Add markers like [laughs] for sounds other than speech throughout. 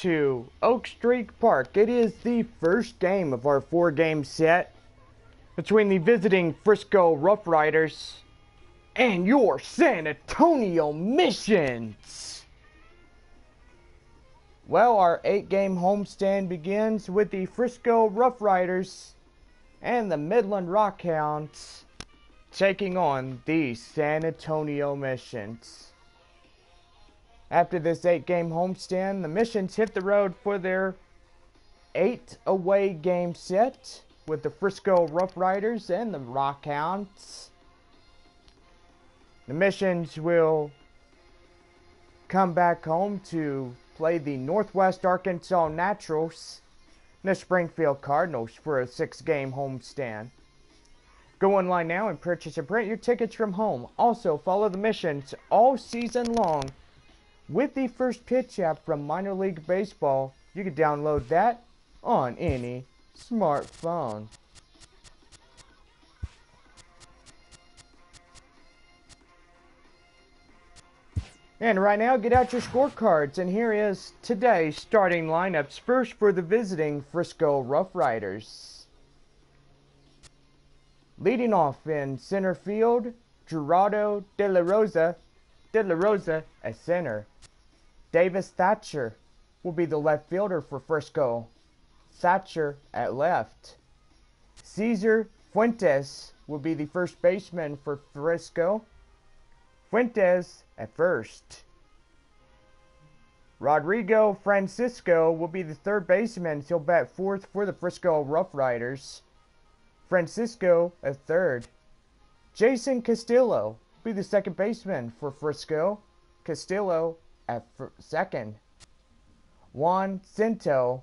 to Oak Street Park. It is the first game of our four game set between the visiting Frisco Rough Riders and your San Antonio Missions. Well, our eight game homestand begins with the Frisco Rough Riders and the Midland Rockhounds taking on the San Antonio Missions. After this eight game homestand, the Missions hit the road for their eight away game set with the Frisco Rough Riders and the Rockhounds. The Missions will come back home to play the Northwest Arkansas Naturals and the Springfield Cardinals for a six game homestand. Go online now and purchase and print your tickets from home. Also, follow the missions all season long with the first pitch app from Minor League Baseball. You can download that on any smartphone. And right now, get out your scorecards, and here is today's starting lineups. First for the visiting Frisco Rough Riders. Leading off in center field, Gerardo De La Rosa. De La Rosa at center. Davis Thatcher will be the left fielder for Frisco. Thatcher at left. Cesar Fuentes will be the first baseman for Frisco. Fuentes at first. Rodrigo Francisco will be the third baseman. He'll bat fourth for the Frisco Rough Riders. Francisco at third. Jason Castillo will be the second baseman for Frisco. Castillo at second. Juan Centeno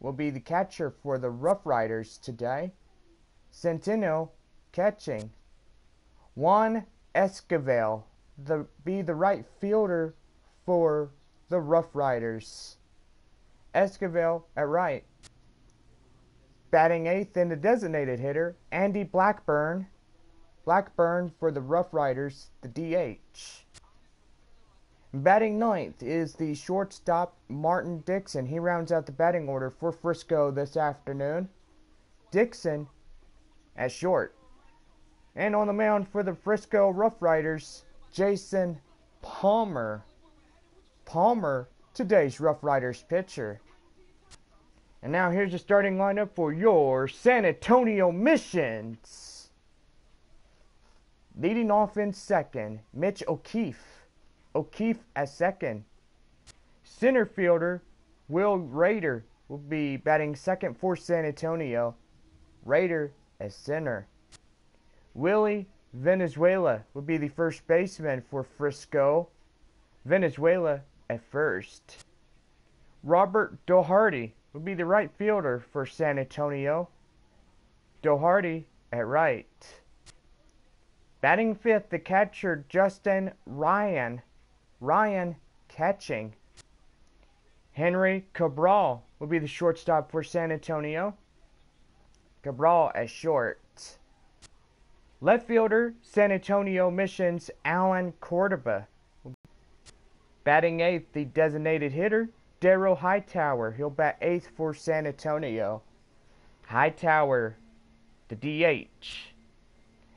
will be the catcher for the Rough Riders today. Centeno catching. Juan Esquivel the be the right fielder for the Rough Riders. Esquivel at right. Batting eighth in the designated hitter, Andy Blackburn. Blackburn for the Rough Riders, the DH. Batting ninth is the shortstop Martin Dixon. He rounds out the batting order for Frisco this afternoon. Dixon at short. And on the mound for the Frisco Rough Riders, Jason Palmer. Palmer, today's Rough Riders pitcher. And now here's the starting lineup for your San Antonio Missions. Leading off in second, Mitch O'Keefe. O'Keefe at second. Center fielder Will Raider will be batting second for San Antonio. Raider at center. Willie Valenzuela will be the first baseman for Frisco. Valenzuela at first. Robert Doherty will be the right fielder for San Antonio. Doherty at right. Batting fifth, the catcher Justin Ryan Ryan catching. Henry Cabral will be the shortstop for San Antonio. Cabral as short. Left fielder, San Antonio Missions, Alan Cordoba. Batting eighth, the designated hitter, Daryl Hightower. He'll bat eighth for San Antonio. Hightower, the DH.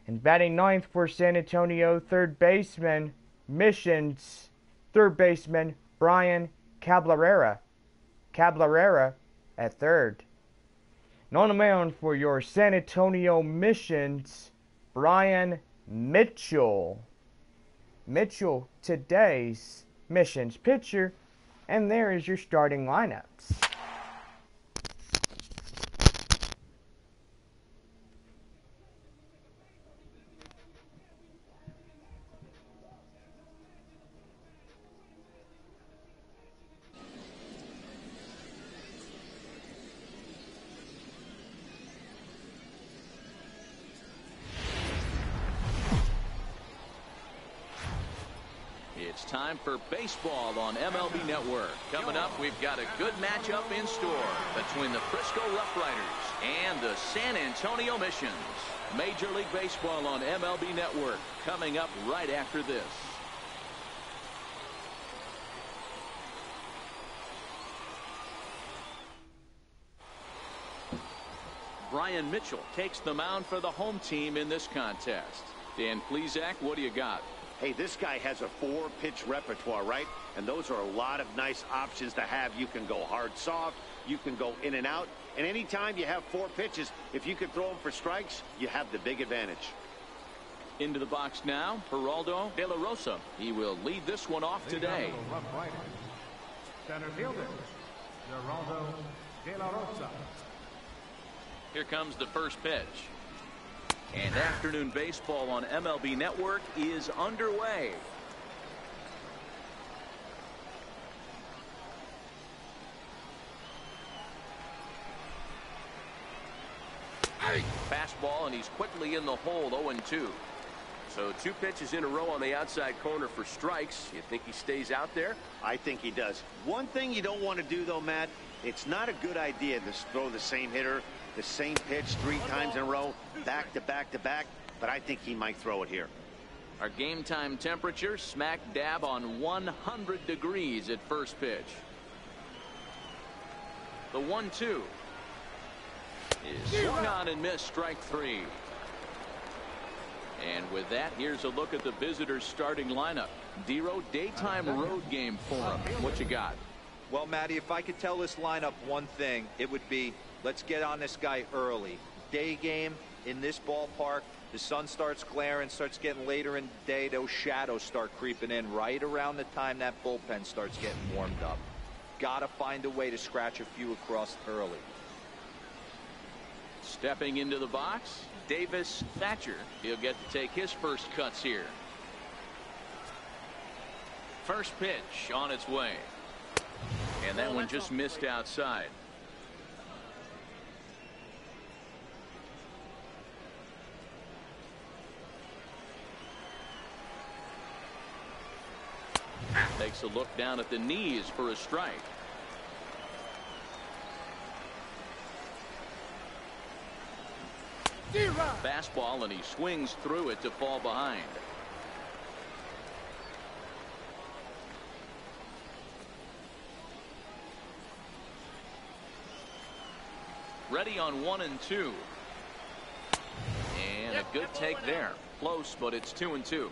And batting ninth for San Antonio, third baseman, Missions, Third baseman Brian Cabrera. Cabrera at third. And on the mound for your San Antonio Missions, Brian Mitchell. Mitchell, today's Missions pitcher, and there is your starting lineups. Baseball on MLB Network. Coming up, we've got a good matchup in store between the Frisco Roughriders and the San Antonio Missions. Major League Baseball on MLB Network coming up right after this. Brian Mitchell takes the mound for the home team in this contest. Dan Plesac, what do you got? Hey, this guy has a four-pitch repertoire, right? And those are a lot of nice options to have. You can go hard, soft. You can go in and out. And anytime you have four pitches, if you can throw them for strikes, you have the big advantage. Into the box now, Geraldo De La Rosa. He will lead this one off today. Center fielder, Geraldo De La Rosa. Here comes the first pitch. And afternoon baseball on MLB Network is underway. Fastball, and he's quickly in the hole 0-2. So two pitches in a row on the outside corner for strikes. You think he stays out there? I think he does. One thing you don't want to do, though, Matt, it's not a good idea to throw the same hitter, the same pitch three times in a row, back to back to back, but I think he might throw it here. Our game time temperature smack dab on 100 degrees at first pitch. The 1-2 is swung on and missed strike three. And with that, here's a look at the visitors' starting lineup. Dero, daytime uh-huh. road game for them. What you got? Well, Matty, if I could tell this lineup one thing, it would be let's get on this guy early. Day game in this ballpark, the sun starts glaring, starts getting later in the day, those shadows start creeping in right around the time that bullpen starts getting warmed up. Got to find a way to scratch a few across early. Stepping into the box, Davis Thatcher. He'll get to take his first cuts here. First pitch on its way. And that one just missed outside. Takes a look down at the knees for a strike. Zero. Fastball and he swings through it to fall behind. Ready on one and two. And a good take there. Close, but it's two and two.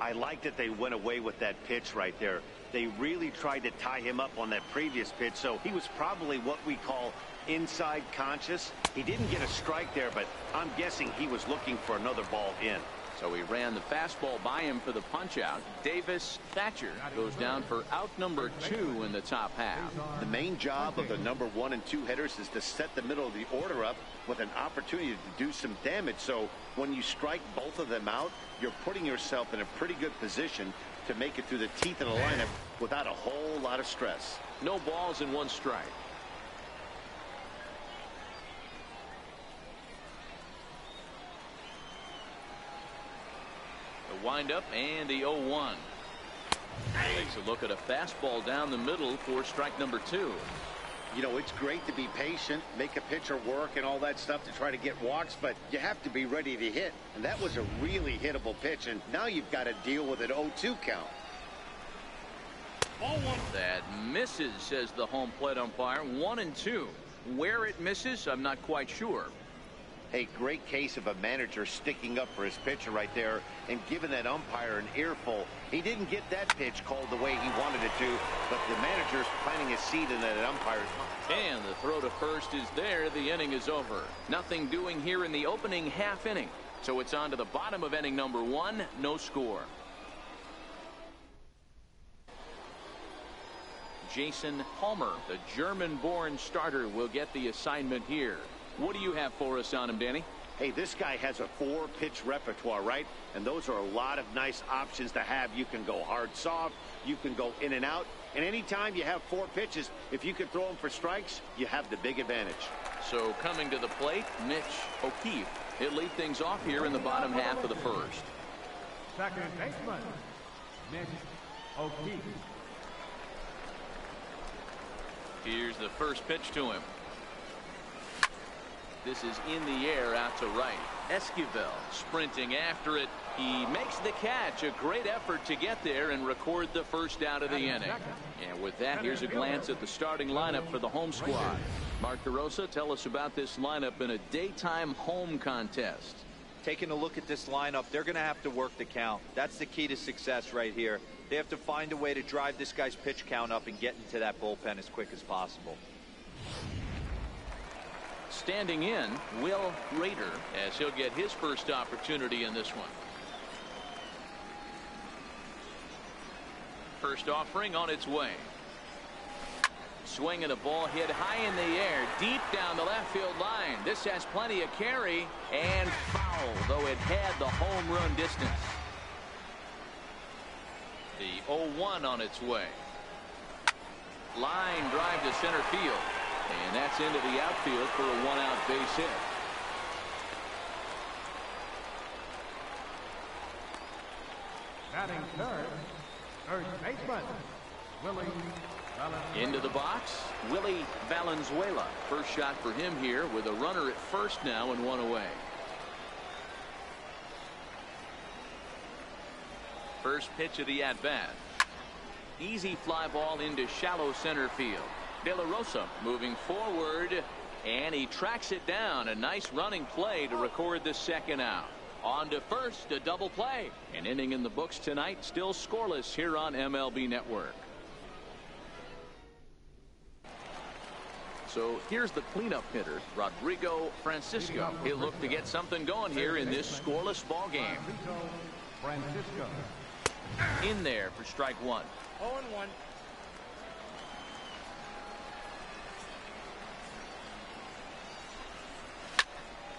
I like that they went away with that pitch right there. They really tried to tie him up on that previous pitch, so he was probably what we call inside conscious. He didn't get a strike there, but I'm guessing he was looking for another ball in. So he ran the fastball by him for the punch out. Davis Thatcher goes down for out number two in the top half. The main job of the number one and two hitters is to set the middle of the order up with an opportunity to do some damage. So when you strike both of them out, you're putting yourself in a pretty good position to make it through the teeth of the lineup without a whole lot of stress. No balls in one strike. Windup and the 0-1. Takes a look at a fastball down the middle for strike number two. You know, it's great to be patient, make a pitcher work and all that stuff to try to get walks, but you have to be ready to hit. And that was a really hittable pitch, and now you've got to deal with an 0-2 count. That misses, says the home plate umpire. One and two. Where it misses, I'm not quite sure. A great case of a manager sticking up for his pitcher right there and giving that umpire an earful. He didn't get that pitch called the way he wanted it to, but the manager's planting a seed in that umpire's And the throw to first is there. The inning is over. Nothing doing here in the opening half inning. So it's on to the bottom of inning number one. No score. Jason Palmer, the German-born starter, will get the assignment here. What do you have for us on him, Danny? Hey, this guy has a four-pitch repertoire, right? And those are a lot of nice options to have. You can go hard, soft. You can go in and out. And anytime you have four pitches, if you can throw them for strikes, you have the big advantage. So coming to the plate, Mitch O'Keefe. He'll lead things off here in the bottom half of the first. Second baseman, Mitch O'Keefe. Here's the first pitch to him. This is in the air out to right. Esquivel sprinting after it. He makes the catch. A great effort to get there and record the first out of the inning. And with that, here's a glance at the starting lineup for the home squad. Mark DeRosa, tell us about this lineup in a daytime home contest. Taking a look at this lineup, they're going to have to work the count. That's the key to success right here. They have to find a way to drive this guy's pitch count up and get into that bullpen as quick as possible. Standing in, Will Rader, as he'll get his first opportunity in this one. First offering on its way. Swing and a ball hit high in the air, deep down the left field line. This has plenty of carry and foul, though it had the home run distance. The 0-1 on its way. Line drive to center field. And that's into the outfield for a one-out base hit. Batting third, third baseman, Willie Valenzuela. Into the box, Willie Valenzuela. First shot for him here with a runner at first now and one away. First pitch of the at-bat. Easy fly ball into shallow center field. De La Rosa moving forward and he tracks it down a nice running play to record the second out on to first a double play an inning in the books tonight still scoreless here on MLB Network. So here's the cleanup hitter Rodrigo Francisco. He'll look to get something going here in this scoreless ball game. Francisco. In there for strike one. 0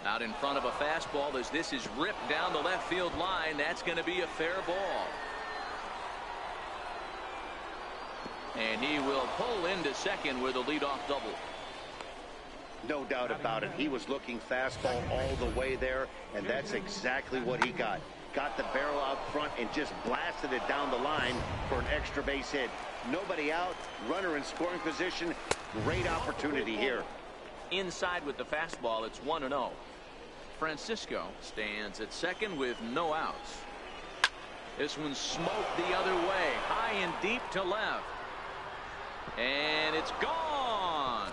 Out in front of a fastball as this is ripped down the left field line. That's going to be a fair ball. And he will pull into second with a leadoff double. No doubt about it. He was looking fastball all the way there, and that's exactly what he got. Got the barrel out front and just blasted it down the line for an extra base hit. Nobody out, runner in scoring position. Great opportunity here. Inside with the fastball, it's 1 0. Francisco stands at second with no outs. This one smoked the other way, high and deep to left. And it's gone.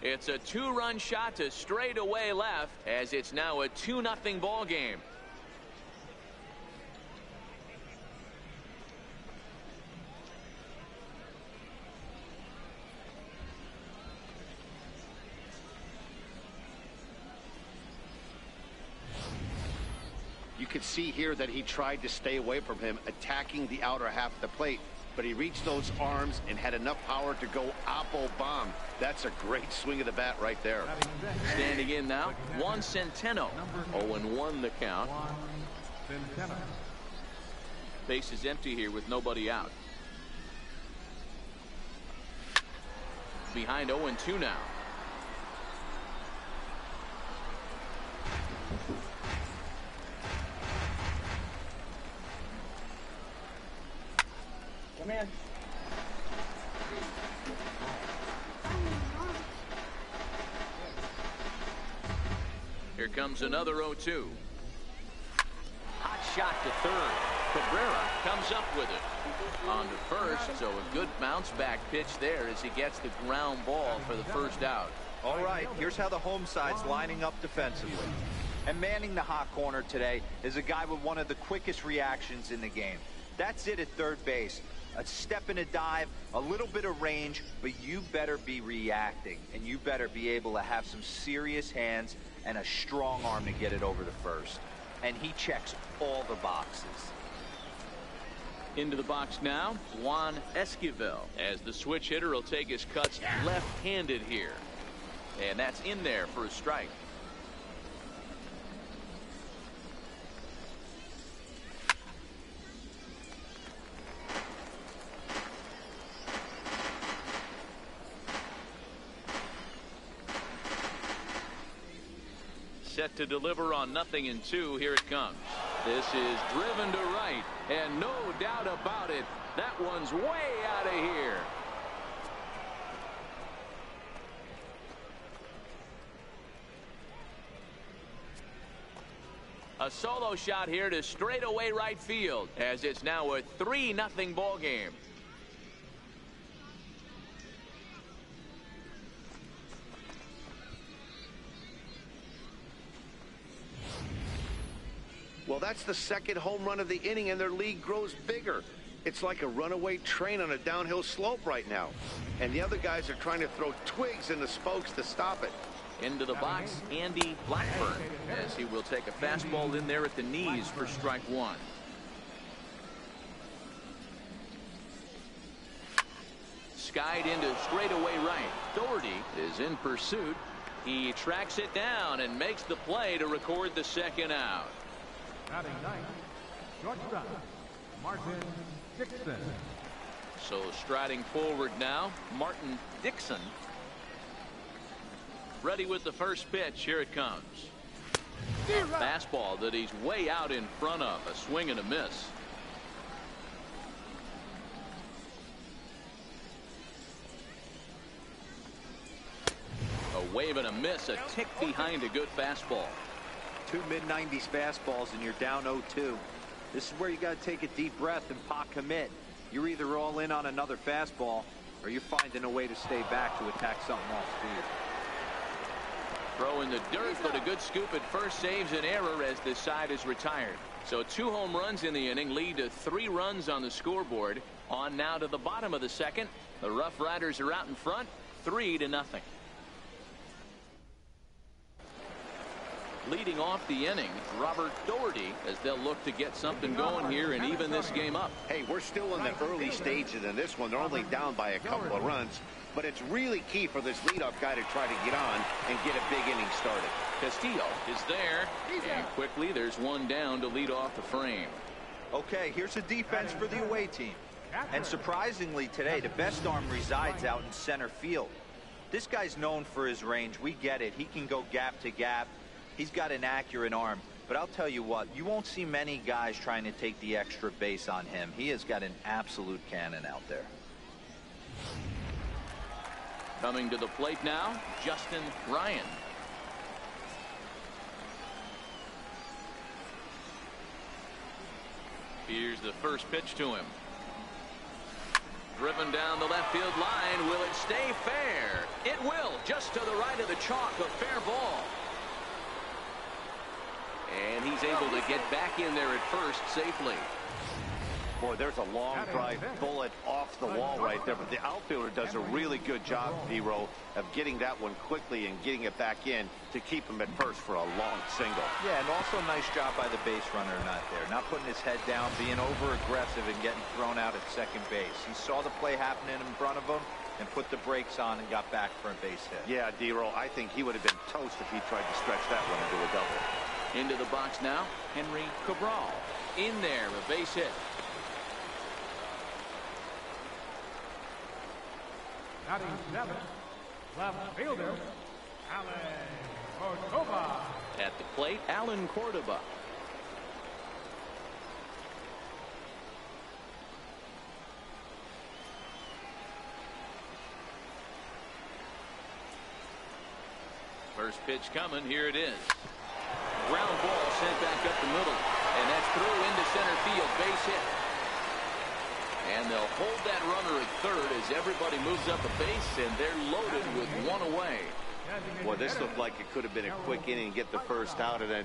It's a two-run shot to straightaway left as it's now a 2-0 ball game. See here that he tried to stay away from him, attacking the outer half of the plate. But he reached those arms and had enough power to go oppo bomb. That's a great swing of the bat right there. Standing in now, Juan Centeno. 0-1 the count. Base is empty here with nobody out. Behind 0-2 now. Come in. Here comes another 0-2. Hot shot to third. Cabrera comes up with it. On to first, so a good bounce back pitch there as he gets the ground ball for the first out. All right, here's how the home side's lining up defensively. And manning the hot corner today is a guy with one of the quickest reactions in the game. That's it at third base. A step and a dive, a little bit of range, but you better be reacting. And you better be able to have some serious hands and a strong arm to get it over the first. And he checks all the boxes. Into the box now, Juan Esquivel. As the switch hitter will take his cuts left-handed here. And that's in there for a strike. Set to deliver on nothing in two. Here it comes. This is driven to right. And no doubt about it, that one's way out of here. A solo shot here to straightaway right field as it's now a 3 nothing ball game. Well, that's the second home run of the inning, and their lead grows bigger. It's like a runaway train on a downhill slope right now. And the other guys are trying to throw twigs in the spokes to stop it. Into the box, Andy Blackburn, as he will take a fastball in there at the knees for strike one. Skied into straightaway right. Doherty is in pursuit. He tracks it down and makes the play to record the second out. Batting ninth, shortstop, Martin Dixon. So striding forward now, Martin Dixon. Ready with the first pitch. Here it comes. Fastball that he's way out in front of. A swing and a miss. A wave and a miss. A tick behind a good fastball. Two mid-90s fastballs and you're down 0-2. This is where you got to take a deep breath and pop commit. You're either all in on another fastball or you're finding a way to stay back to attack something off speed. Throw in the dirt, but a good scoop at first saves an error as the side is retired. So two home runs in the inning lead to three runs on the scoreboard. On now to the bottom of the second. The Rough Riders are out in front, three to nothing. Leading off the inning, Robert Doherty, as they'll look to get something going here and even this game up. Hey, we're still in the early stages in this one. They're only down by a couple of runs. But it's really key for this leadoff guy to try to get on and get a big inning started. Castillo is there. And quickly, there's one down to lead off the frame. Okay, here's a defense for the away team. And surprisingly today, the best arm resides out in center field. This guy's known for his range. We get it. He can go gap to gap. He's got an accurate arm. But I'll tell you what, you won't see many guys trying to take the extra base on him. He has got an absolute cannon out there. Coming to the plate now, Justin Ryan. Here's the first pitch to him. Driven down the left field line. Will it stay fair? It will. Just to the right of the chalk. A fair ball. And he's able to get back in there at first safely. Boy, there's a long drive bullet off the wall right there. But the outfielder does a really good job, Dero, of getting that one quickly and getting it back in to keep him at first for a long single. Yeah, and also nice job by the base runner not there. Not putting his head down, being over-aggressive and getting thrown out at second base. He saw the play happening in front of him and put the brakes on and got back for a base hit. Yeah, Dero, I think he would have been toast if he tried to stretch that one into a double. Into the box now, Henry Cabral. In there, a base hit. Batting seventh, left fielder, Alan Cordova. At the plate, Alan Cordova. First pitch coming. Here it is. Ground ball sent back up the middle. And that's through into center field. Base hit. And they'll hold that runner at third as everybody moves up a base, and they're loaded with one away. Boy, this looked like it could have been a quick inning, get the first out, and then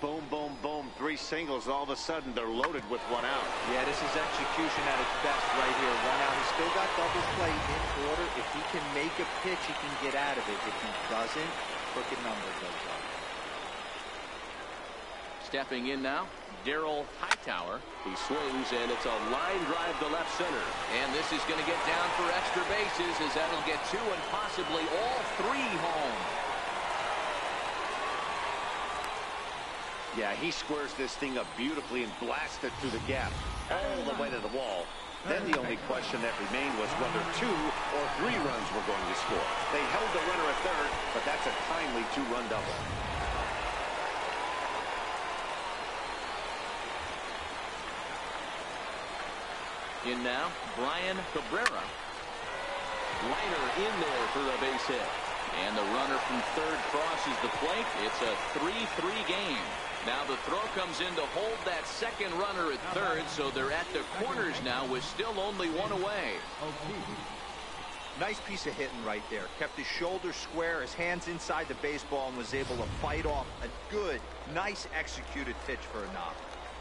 boom, boom, boom, three singles. All of a sudden, they're loaded with one out. Yeah, this is execution at its best right here. One out. He's still got double play in order. If he can make a pitch, he can get out of it. If he doesn't, crooked number goes up. Stepping in now, Daryl Hightower. He swings, and it's a line drive to left center. And this is going to get down for extra bases as that'll get two and possibly all three home. Yeah, he squares this thing up beautifully and blasts it through the gap all the way to the wall. Then the only question that remained was whether two or three runs were going to score. They held the runner at third, but that's a timely two-run double. In now, Brian Cabrera. Liner in there for a base hit. And the runner from third crosses the plate. It's a 3-3 game. Now the throw comes in to hold that second runner at third, so they're at the corners now with still only one away. Nice piece of hitting right there. Kept his shoulders square, his hands inside the baseball, and was able to fight off a good, nice executed pitch for a knock.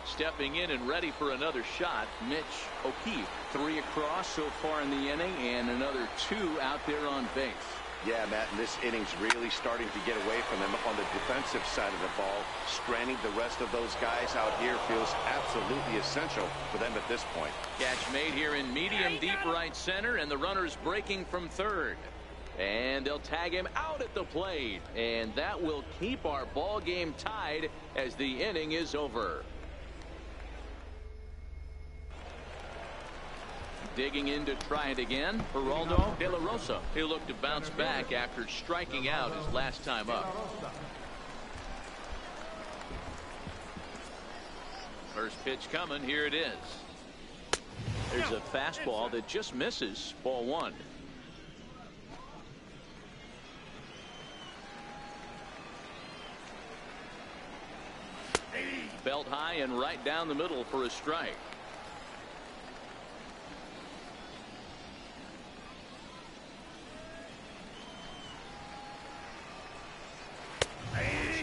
Stepping in and ready for another shot, Mitch O'Keefe. Three across so far in the inning, and another two out there on base. Yeah, Matt, and this inning's really starting to get away from him on the defensive side of the ball. Stranding the rest of those guys out here feels absolutely essential for them at this point. Catch made here in medium deep right center, and the runner's breaking from third. And they'll tag him out at the plate. And that will keep our ball game tied as the inning is over. Digging in to try it again, Geraldo De La Rosa. He'll look to bounce back after striking out his last time up. First pitch coming. Here it is. There's a fastball that just misses. Ball one. Belt high and right down the middle for a strike.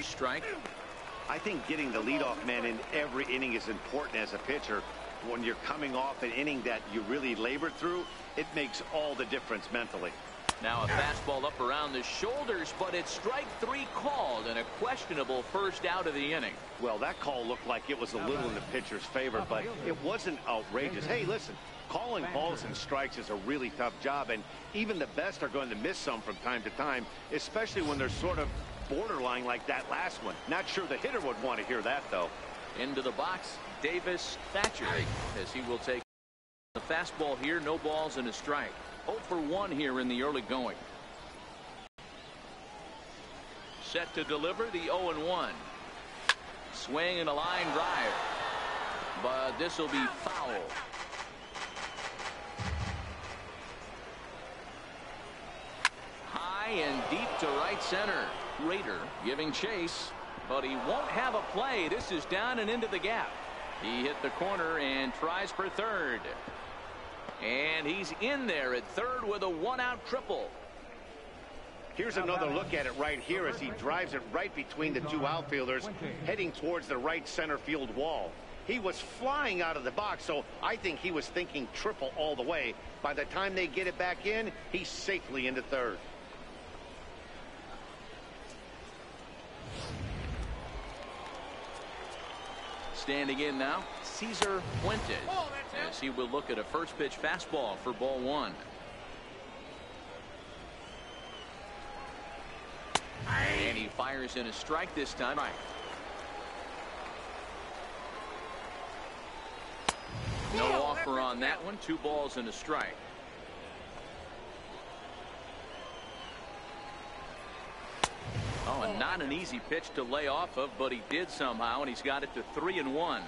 Strike. I think getting the leadoff man in every inning is important as a pitcher. When you're coming off an inning that you really labored through, it makes all the difference mentally. Now a fastball up around the shoulders, but it's strike three called and a questionable first out of the inning. Well, that call looked like it was a little in the pitcher's favor, but it wasn't outrageous. Hey, listen, calling balls and strikes is a really tough job, and even the best are going to miss some from time to time, especially when they're sort of borderline like that last one. Not sure the hitter would want to hear that, though. Into the box, Davis Thatcher, as he will take the fastball here, no balls and a strike. 0 for 1 here in the early going. Set to deliver the 0 and 1. Swing and a line drive. But this will be foul. High and deep to right center. Raider giving chase, but he won't have a play. This is down and into the gap. He hit the corner and tries for third. And he's in there at third with a one-out triple. Here's another look at it right here as he drives it right between the two outfielders heading towards the right center field wall. He was flying out of the box, so I think he was thinking triple all the way. By the time they get it back in, he's safely into third. Standing in now, Cesar Fuentes, as he will look at a first pitch fastball for ball one. And he fires in a strike this time. No offer on that one. Two balls and a strike. Oh, and not an easy pitch to lay off of, but he did somehow, and he's got it to three and one.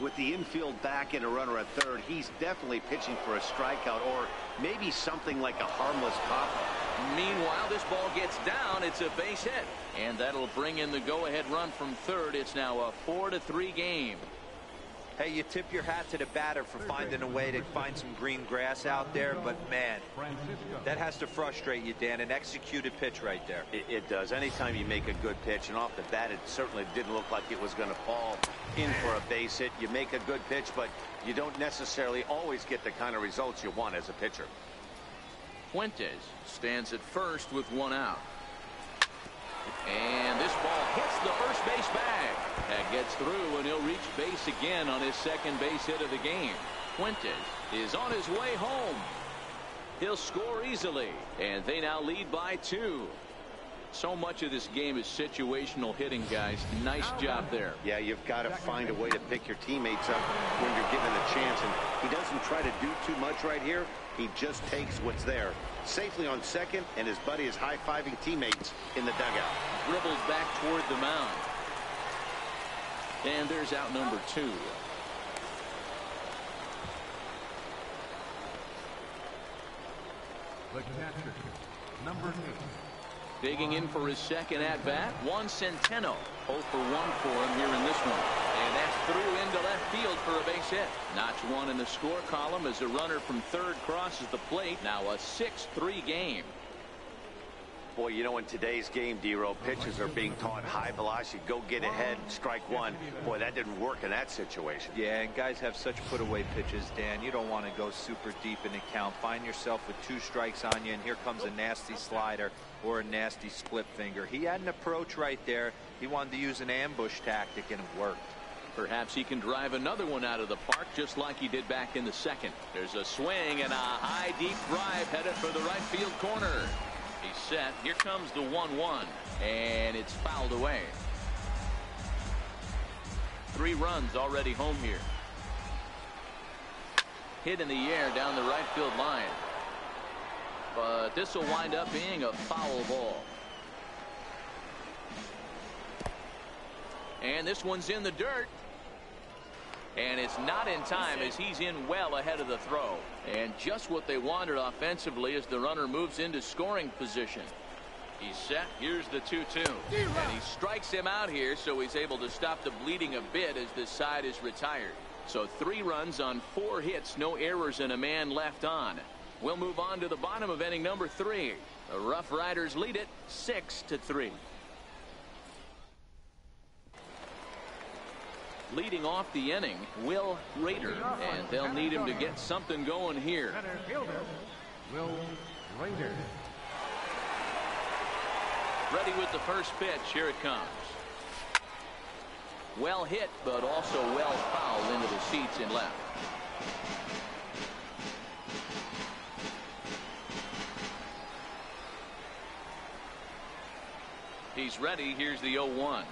With the infield back and a runner at third, he's definitely pitching for a strikeout or maybe something like a harmless pop-up. Meanwhile, this ball gets down. It's a base hit, and that'll bring in the go-ahead run from third. It's now a four to three game. Hey, you tip your hat to the batter for finding a way to find some green grass out there, but man, that has to frustrate you, Dan. An executed pitch right there. It, it does. Anytime you make a good pitch, and off the bat, it certainly didn't look like it was going to fall in for a base hit. You make a good pitch, but you don't necessarily always get the kind of results you want as a pitcher. Fuentes stands at first with one out. And this ball hits the first base bag. Gets through, and he'll reach base again on his second base hit of the game. Fuentes is on his way home. He'll score easily, and they now lead by two. So much of this game is situational hitting, guys. Nice job there. Yeah, you've got to find a way to pick your teammates up when you're given a chance. And he doesn't try to do too much right here. He just takes what's there. Safely on second, and his buddy is high-fiving teammates in the dugout. Dribbles back toward the mound. And there's out number two. The catcher, number eight, Digging in for his second at-bat, Juan Centeno. 0 for 1 for him here in this one. And that's through into left field for a base hit. Notch one in the score column as a runner from third crosses the plate. Now a 6-3 game. Boy, you know, in today's game, Dero, pitchers are being taught high velocity, go get ahead, strike one. Boy, that didn't work in that situation. Yeah, and guys have such put away pitches, Dan. You don't want to go super deep in the count. Find yourself with two strikes on you, and here comes a nasty slider or a nasty split finger. He had an approach right there. He wanted to use an ambush tactic, and it worked. Perhaps he can drive another one out of the park just like he did back in the second. There's a swing and a high deep drive headed for the right field corner. He's set. Here comes the 1-1. And it's fouled away. Three runs already home here. Hit in the air down the right field line. But this will wind up being a foul ball. And this one's in the dirt. And it's not in time as he's in well ahead of the throw. And just what they wanted offensively as the runner moves into scoring position. He's set. Here's the 2-2. And he strikes him out here so he's able to stop the bleeding a bit as this side is retired. So three runs on four hits, no errors and a man left on. We'll move on to the bottom of inning number three. The Rough Riders lead it 6 to 3. Leading off the inning, Will Rader, and they'll need him to get something going here. Will Rader. Ready with the first pitch. Here it comes. Well hit, but also well fouled into the seats in left. He's ready. Here's the 0-1.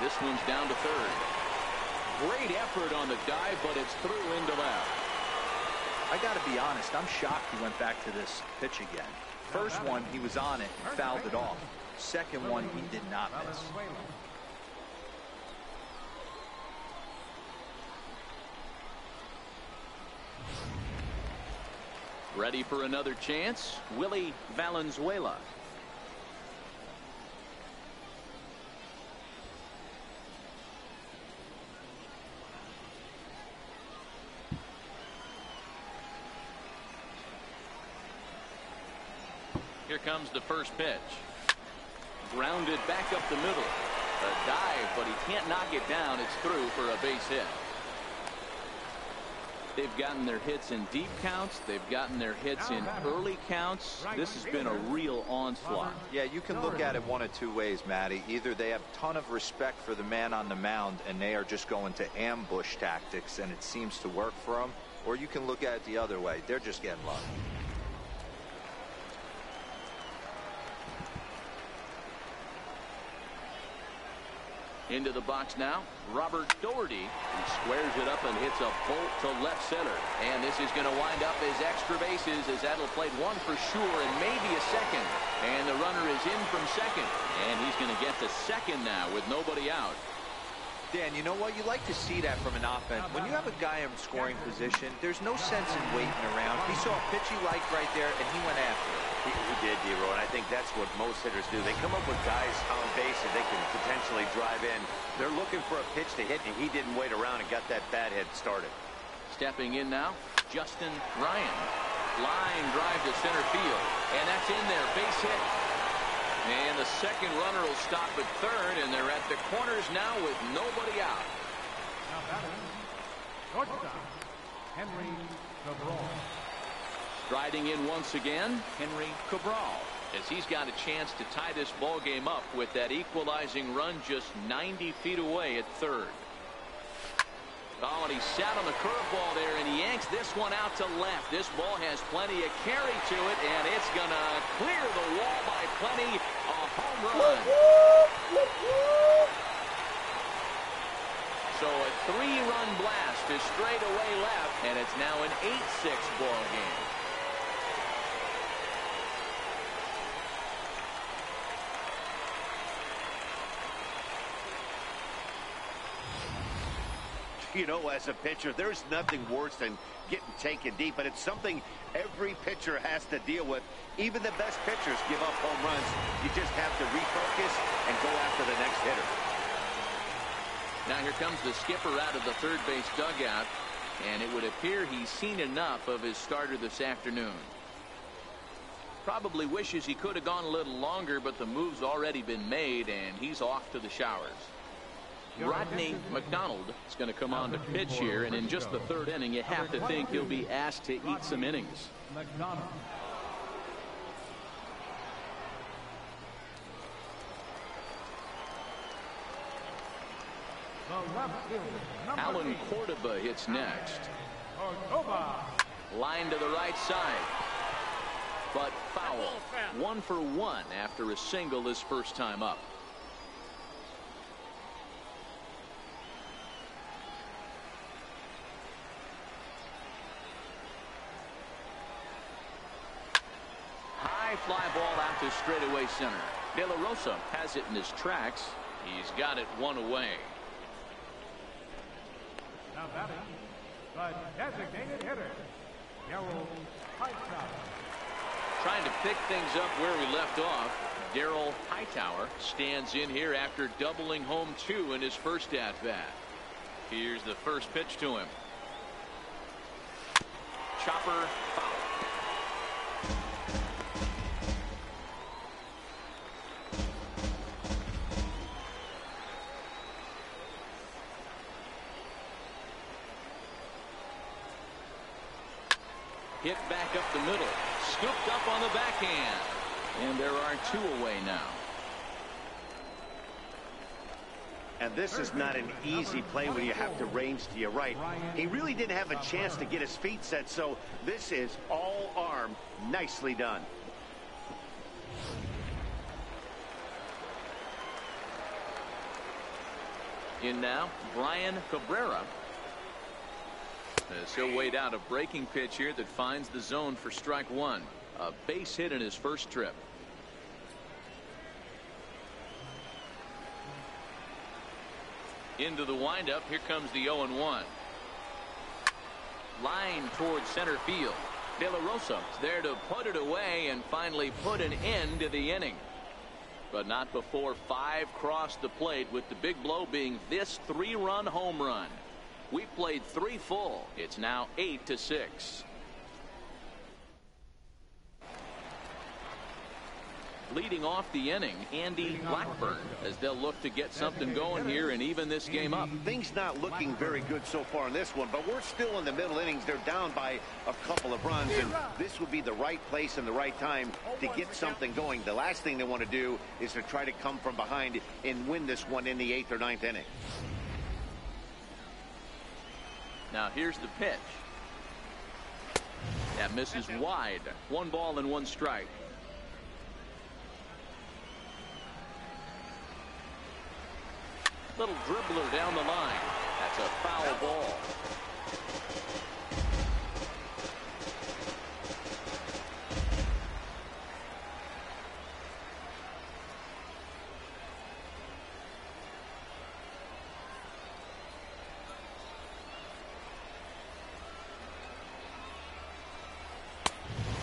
This one's down to third. Great effort on the dive, but it's through into left. I got to be honest. I'm shocked he went back to this pitch again. First one, he was on it and fouled it off. Second one, he did not miss. Ready for another chance? Willie Valenzuela. Comes the first pitch. Grounded back up the middle. A dive, but he can't knock it down. It's through for a base hit. They've gotten their hits in deep counts. They've gotten their hits in early counts. This has been a real onslaught. Yeah, you can look at it one of two ways, Matty. Either they have a ton of respect for the man on the mound and they are just going to ambush tactics and it seems to work for them. Or you can look at it the other way. They're just getting lucky. Into the box now, Robert Doherty, who squares it up and hits a bolt to left center. And this is going to wind up as extra bases as that'll play one for sure and maybe a second. And the runner is in from second. And he's going to get to second now with nobody out. Dan, you know what? You like to see that from an offense. When you have a guy in scoring position, there's no sense in waiting around. He saw a pitch he liked right there, and he went after it. He, he did, Dero, and I think that's what most hitters do. They come up with guys on base that they can potentially drive in. They're looking for a pitch to hit, and he didn't wait around and got that bat head started. Stepping in now, Justin Ryan. Line drive to center field, and that's in there. Base hit. And the second runner will stop at third, and they're at the corners now with nobody out. Now batting, shortstop, Henry Cabral. Striding in once again, Henry Cabral, as he's got a chance to tie this ball game up with that equalizing run just 90 feet away at third. Oh, and he sat on the curveball there, and he yanks this one out to left. This ball has plenty of carry to it, and it's going to clear the wall by plenty. A home run. So a three-run blast is straight away left, and it's now an 8-6 ball game. You know, as a pitcher, there's nothing worse than getting taken deep, but it's something every pitcher has to deal with. Even the best pitchers give up home runs. You just have to refocus and go after the next hitter. Now here comes the skipper out of the third base dugout, and it would appear he's seen enough of his starter this afternoon. Probably wishes he could have gone a little longer, but the move's already been made, and he's off to the showers. Rodney McDonald is going to come on to pitch here, and in just the third inning, you have to think he'll be asked to eat some innings. McDonald. Alan Cordova hits next. Line to the right side. But foul. One for one after a single his first time up. High fly ball out to straightaway center. De La Rosa has it in his tracks. He's got it one away. Now batting, the designated hitter, Daryl Hightower. Trying to pick things up where we left off. Daryl Hightower stands in here after doubling home two in his first at bat. Here's the first pitch to him. Chopper foul. Hit back up the middle. Scooped up on the backhand. And there are two away now. And this is not an easy play when you have to range to your right. He really didn't have a chance to get his feet set, so this is all arm. Nicely done. In now, Brian Cabrera. As he'll wait out a breaking pitch here that finds the zone for strike one. A base hit in his first trip. Into the windup. Here comes the 0 1. Line towards center field. De La Rosa is there to put it away and finally put an end to the inning. But not before five crossed the plate with the big blow being this three run home run. We played three full. It's now eight to six. Leading off the inning, Andy Blackburn, as they'll look to get something going here and even this game up. Things not looking very good so far in this one, but we're still in the middle innings. They're down by a couple of runs, and this would be the right place and the right time to get something going. The last thing they want to do is to try to come from behind and win this one in the eighth or ninth inning. Now here's the pitch. That misses wide. One ball and one strike. Little dribbler down the line. That's a foul ball.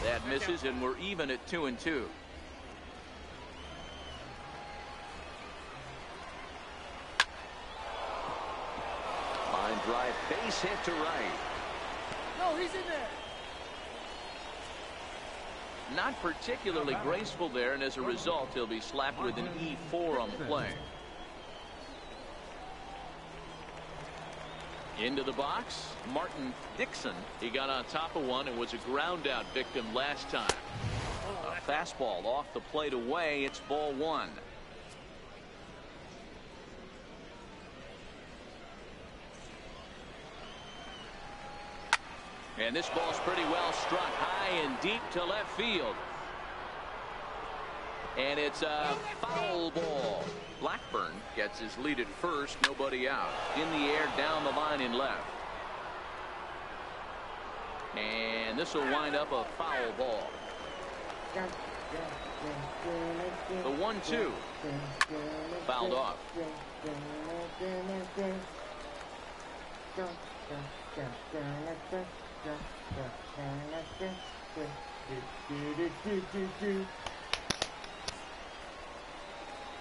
That misses, and we're even at two and two. Line drive, base hit to right. No, he's in there. Not particularly graceful there, and as a result, he'll be slapped with an E4 on the play. Into the box, Martin Dixon. He got on top of one and was a ground out victim last time. A fastball off the plate away. It's ball one. And this ball's pretty well struck high and deep to left field. And it's a foul ball. Blackburn gets his lead at first, nobody out. In the air, down the line and left. And this will wind up a foul ball. The one-two. Fouled off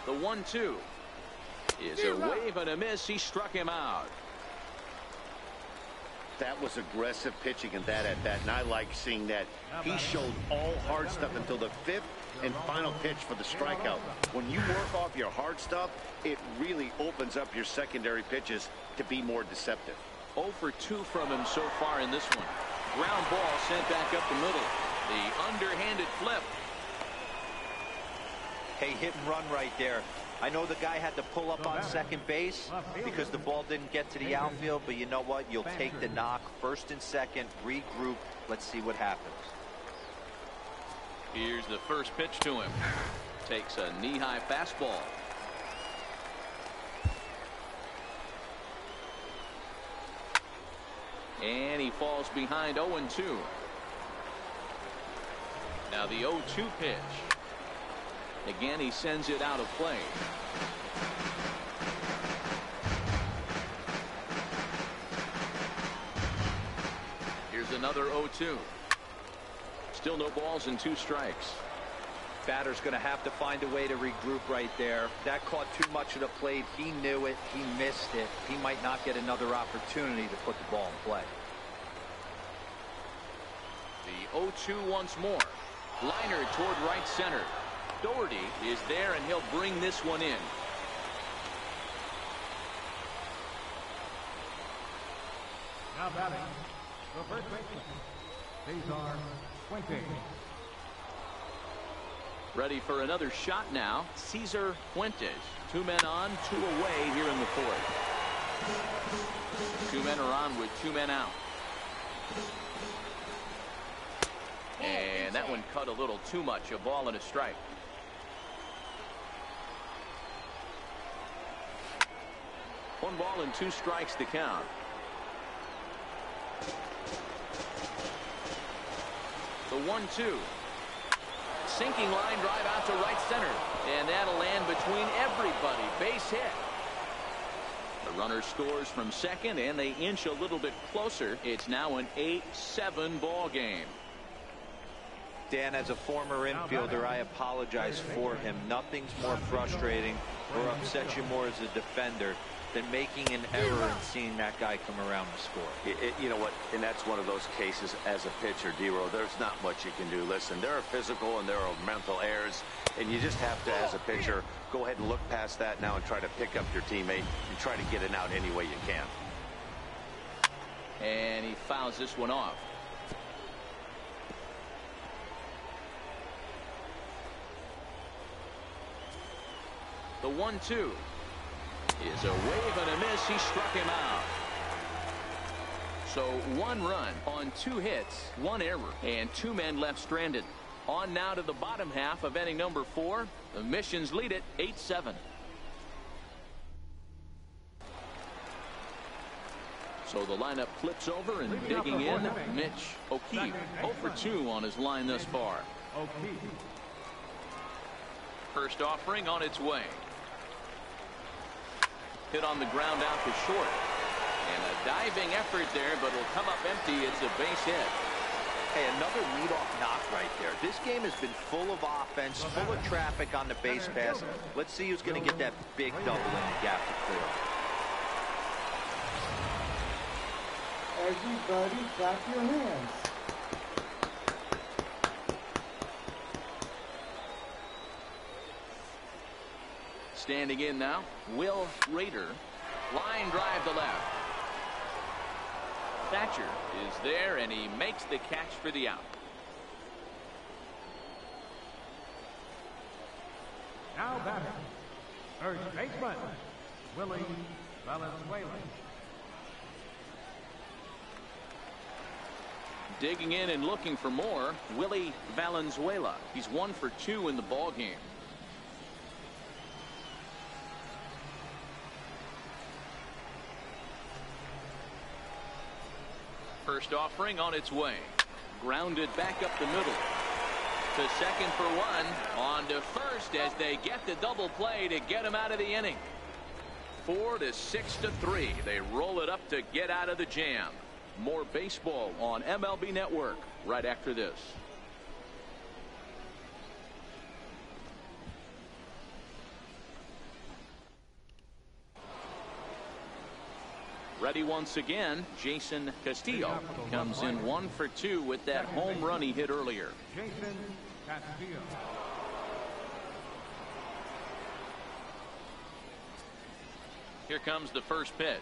do, do. The one-two is a wave and a miss. He struck him out. That was aggressive pitching and that at that, and I like seeing that. He showed all hard stuff until the fifth and final pitch for the strikeout. When you work off your hard stuff, it really opens up your secondary pitches to be more deceptive. 0 for 2 from him so far in this one. Ground ball sent back up the middle. The underhanded flip. Hey, hit and run right there. I know the guy had to pull up on second base because the ball didn't get to the outfield, but you know what? You'll take the knock first and second, regroup. Let's see what happens. Here's the first pitch to him. Takes a knee-high fastball. And he falls behind 0-2. Now the 0-2 pitch. Again, he sends it out of play. Here's another 0-2. Still no balls and two strikes. Batter's going to have to find a way to regroup right there. That caught too much of the plate. He knew it. He missed it. He might not get another opportunity to put the ball in play. The 0-2 once more. Liner toward right center. Doherty is there, and he'll bring this one in. Now batting, the first baseman, Cesar Fuentes. Ready for another shot now. Cesar Fuentes. Two men on, two away here in the fourth. Two men are on with two men out. And that one cut a little too much. A ball and a strike. One ball and two strikes to count. The one-two. Sinking line drive out to right center. And that'll land between everybody. Base hit. The runner scores from second, and they inch a little bit closer. It's now an 8-7 ball game. Dan, as a former infielder, I apologize for him. Nothing's more frustrating or upsets you more as a defender than making an error and seeing that guy come around the score. It, it, you know what? And that's one of those cases as a pitcher, Dero. There's not much you can do. Listen, there are physical and there are mental errors, and you just have to, as a pitcher, go ahead and look past that now and try to pick up your teammate and try to get it out any way you can. And he fouls this one off. The one-two is a wave and a miss. He struck him out. So one run on two hits, one error, and two men left stranded. On now to the bottom half of inning number four. The Missions lead it 8-7. So the lineup flips over and digging in, Mitch O'Keefe. 0 for 2 on his line thus far. O'Keefe. First offering on its way. Hit on the ground out to short. And a diving effort there, but it'll come up empty. It's a base hit. Hey, another leadoff knock right there. This game has been full of offense, full of traffic on the base pass. Let's see who's going to get that big double in the gap to clear. Everybody clap your hands. Standing in now, Will Rader. Line drive to left. Thatcher is there, and he makes the catch for the out. Now batting, first baseman, Willie Valenzuela. Digging in and looking for more, Willie Valenzuela. He's one for two in the ball game. First offering on its way. Grounded back up the middle. To second for one. On to first as they get the double play to get him out of the inning. Four to six to three. They roll it up to get out of the jam. More baseball on MLB Network right after this. Ready once again, Jason Castillo comes in one for two with that home run he hit earlier. Jason Castillo. Here comes the first pitch.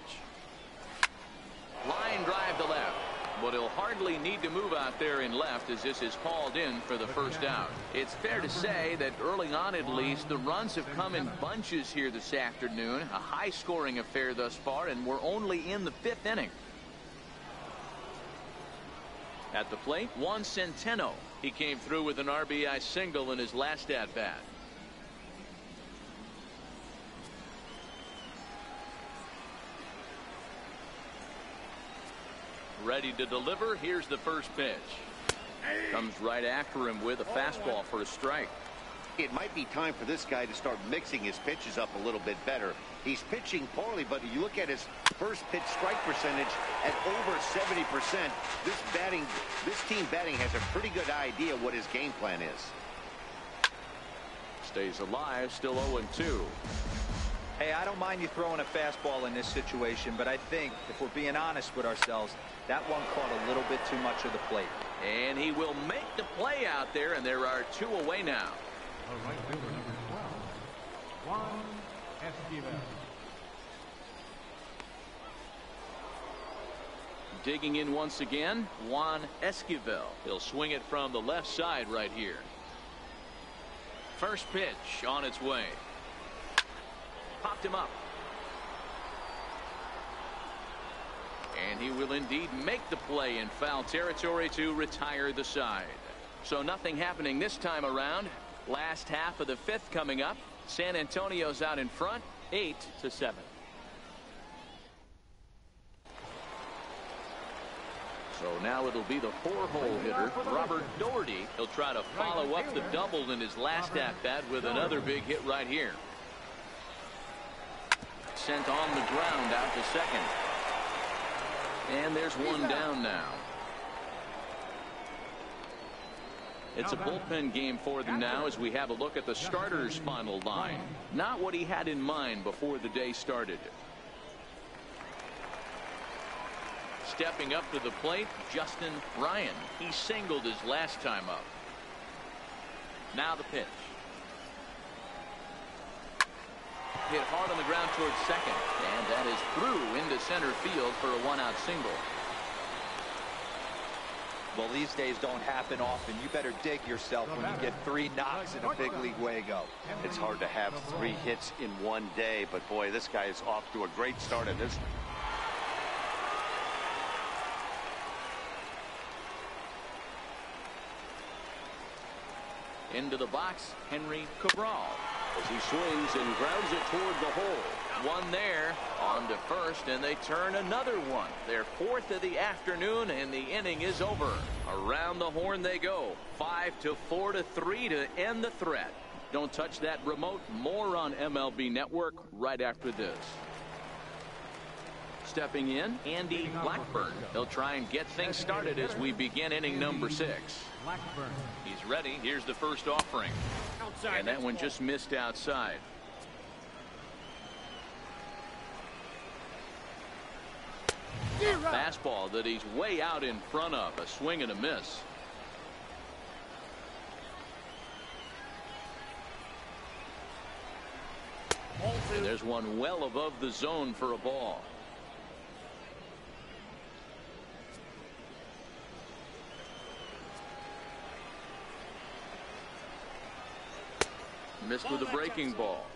Line drive to left. But he'll hardly need to move out there in left as this is hauled in for the first out. It's fair to say that early on at least the runs have come in bunches here this afternoon. A high scoring affair thus far and we're only in the fifth inning. At the plate Juan Centeno. He came through with an RBI single in his last at Ready to deliver. Here's the first pitch. Comes right after him with a fastball for a strike. It might be time for this guy to start mixing his pitches up a little bit better. He's pitching poorly, but you look at his first pitch strike percentage at over 70%. This batting, this team batting has a pretty good idea what his game plan is. Stays alive, still 0-2. Hey, I don't mind you throwing a fastball in this situation, but I think if we're being honest with ourselves, that one caught a little bit too much of the plate. And he will make the play out there, and there are two away now. The right fielder, number 12, Juan Esquivel. Digging in once again, Juan Esquivel. He'll swing it from the left side right here. First pitch on its way. Popped him up. He will indeed make the play in foul territory to retire the side. So nothing happening this time around. Last half of the fifth coming up. San Antonio's out in front, 8 to 7. So now it'll be the four-hole hitter, Robert Doherty. He'll try to follow up the double in his last at-bat with another big hit right here. Sent on the ground out to second. And there's one down now. It's a bullpen game for them now as we have a look at the starter's final line. Not what he had in mind before the day started. Stepping up to the plate, Justin Ryan. He singled his last time up. Now the pitch. Hit hard on the ground towards second. And that is through into center field for a one-out single. Well, these days don't happen often. You better dig yourself when you get three knocks in a big league way go. It's hard to have three hits in one day, but boy, this guy is off to a great start in this. Into the box, Henry Cabral. As he swings and grounds it toward the hole. One there on to first, and they turn another one. Their fourth of the afternoon, and the inning is over. Around the horn they go. Five to four to three to end the threat. Don't touch that remote. More on MLB Network right after this. Stepping in, Andy Blackburn. He'll try and get things started as we begin inning number six. Blackburn. Ready. Here's the first offering. And that one just missed outside. Fastball that he's way out in front of. A swing and a miss. And there's one well above the zone for a ball. Missed with a breaking ball.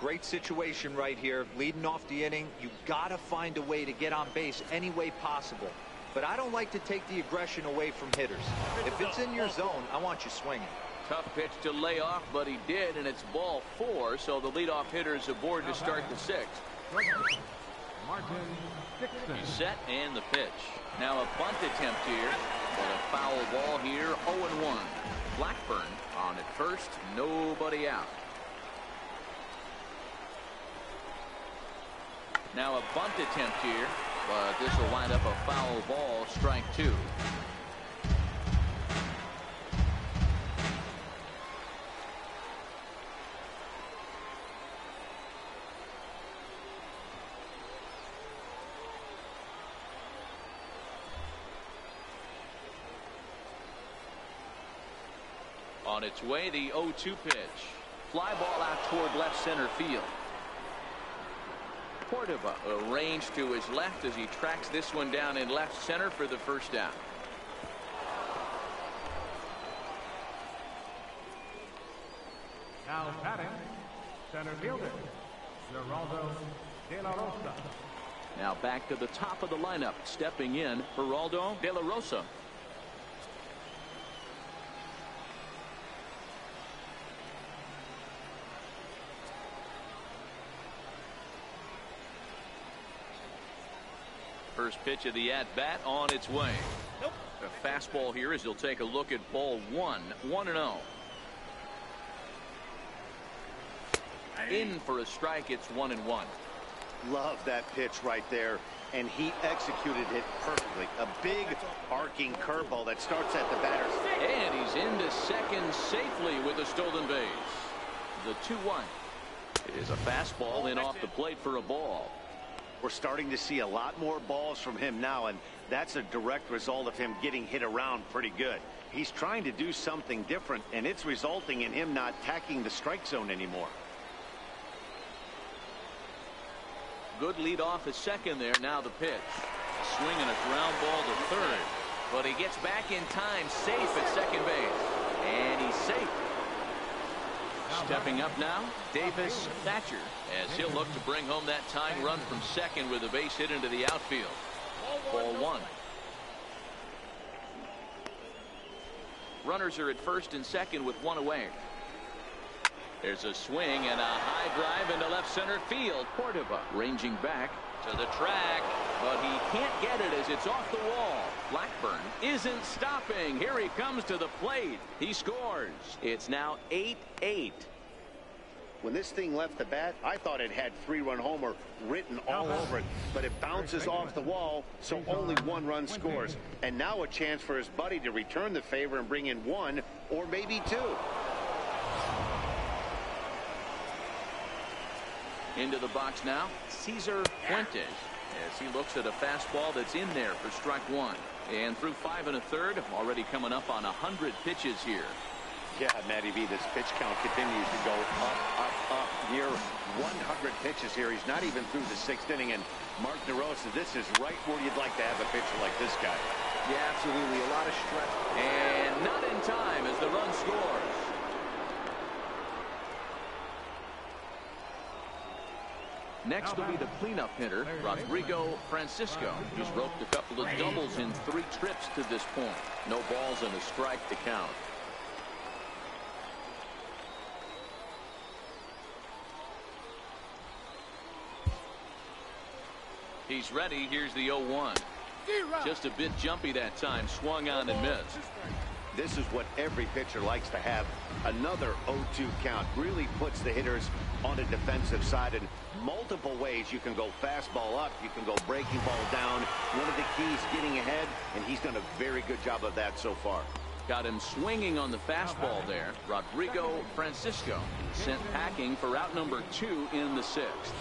Great situation right here. Leading off the inning. You got to find a way to get on base any way possible. But I don't like to take the aggression away from hitters. If it's in your zone, I want you swinging. Tough pitch to lay off, but he did, and it's ball four, so the leadoff hitter is aboard to start the sixth. Martin Dixon. He's set and the pitch. Now a bunt attempt here, but a foul ball here, 0-1. Blackburn on at first, nobody out. Now a bunt attempt here, but this will wind up a foul ball, strike two. Its way, the 0-2 pitch. Fly ball out toward left center field. Cordova arranged to his left as he tracks this one down in left center for the first down. Now batting, center fielder, Geraldo De La Rosa. Now back to the top of the lineup. Stepping in, Geraldo De La Rosa. First pitch of the at-bat on its way. Nope. The fastball here as he'll take a look at ball one. 1 and 0. In for a strike. It's 1 and 1. Love that pitch right there. And he executed it perfectly. A big arcing curveball that starts at the batter's. And he's into second safely with a stolen base. The 2-1. is a fastball in off the plate for a ball. We're starting to see a lot more balls from him now, and that's a direct result of him getting hit around pretty good. He's trying to do something different, and it's resulting in him not tacking the strike zone anymore. Good lead off at second there. Now the pitch. Swinging a ground ball to third. But he gets back in time safe at second base. And he's safe. Stepping up now, Davis Thatcher, as he'll look to bring home that tying run from second with a base hit into the outfield. Ball one. Runners are at first and second with one away. There's a swing and a high drive into left center field. Cordova ranging back to the track, but he can't get it as it's off the wall. Blackburn isn't stopping. Here he comes to the plate. He scores. It's now 8-8. When this thing left the bat, I thought it had three-run homer written all over it, but it bounces off the wall, so only one run scores. And now a chance for his buddy to return the favor and bring in one or maybe two. Into the box now, Cesar Fuentes as he looks at a fastball that's in there for strike one. And through five and a third, already coming up on 100 pitches here. Yeah, Matty V, this pitch count continues to go up, up, up. Near 100 pitches here. He's not even through the sixth inning. And Mark DeRosa, this is right where you'd like to have a pitcher like this guy. Yeah, absolutely. A lot of stress. And not in time as the run scores. Next will be the cleanup hitter, Rodrigo Francisco. He's roped a couple of doubles in three trips to this point. No balls and a strike to count. He's ready. Here's the 0-1. Just a bit jumpy that time. Swung on and missed. This is what every pitcher likes to have. Another 0-2 count really puts the hitters on the defensive side in multiple ways. You can go fastball up. You can go breaking ball down. One of the keys getting ahead, and he's done a very good job of that so far. Got him swinging on the fastball there. Rodrigo Francisco sent packing for out number two in the sixth.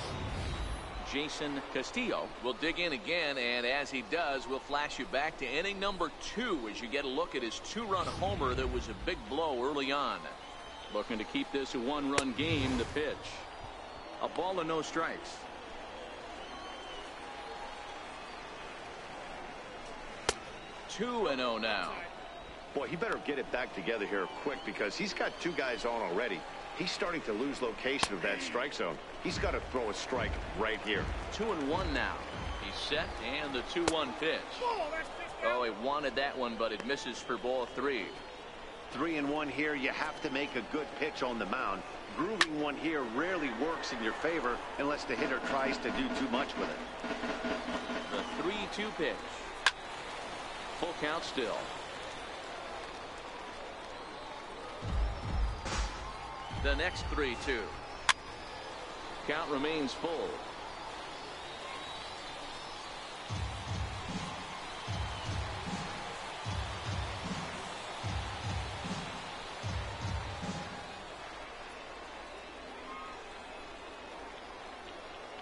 Jason Castillo will dig in again, and as he does, we'll flash you back to inning number two as you get a look at his two-run homer that was a big blow early on. Looking to keep this a one-run game, the pitch. A ball and no strikes. Two and oh now. Boy, he better get it back together here quick because he's got two guys on already. He's starting to lose location of that strike zone. He's got to throw a strike right here. Two and one now. He's set and the 2-1 pitch. Oh, oh he wanted that one, but it misses for ball three. Three and one here. You have to make a good pitch on the mound. Grooving one here rarely works in your favor unless the hitter tries to do too much with it. The 3-2 pitch. Full count still. The next 3-2. Count remains full.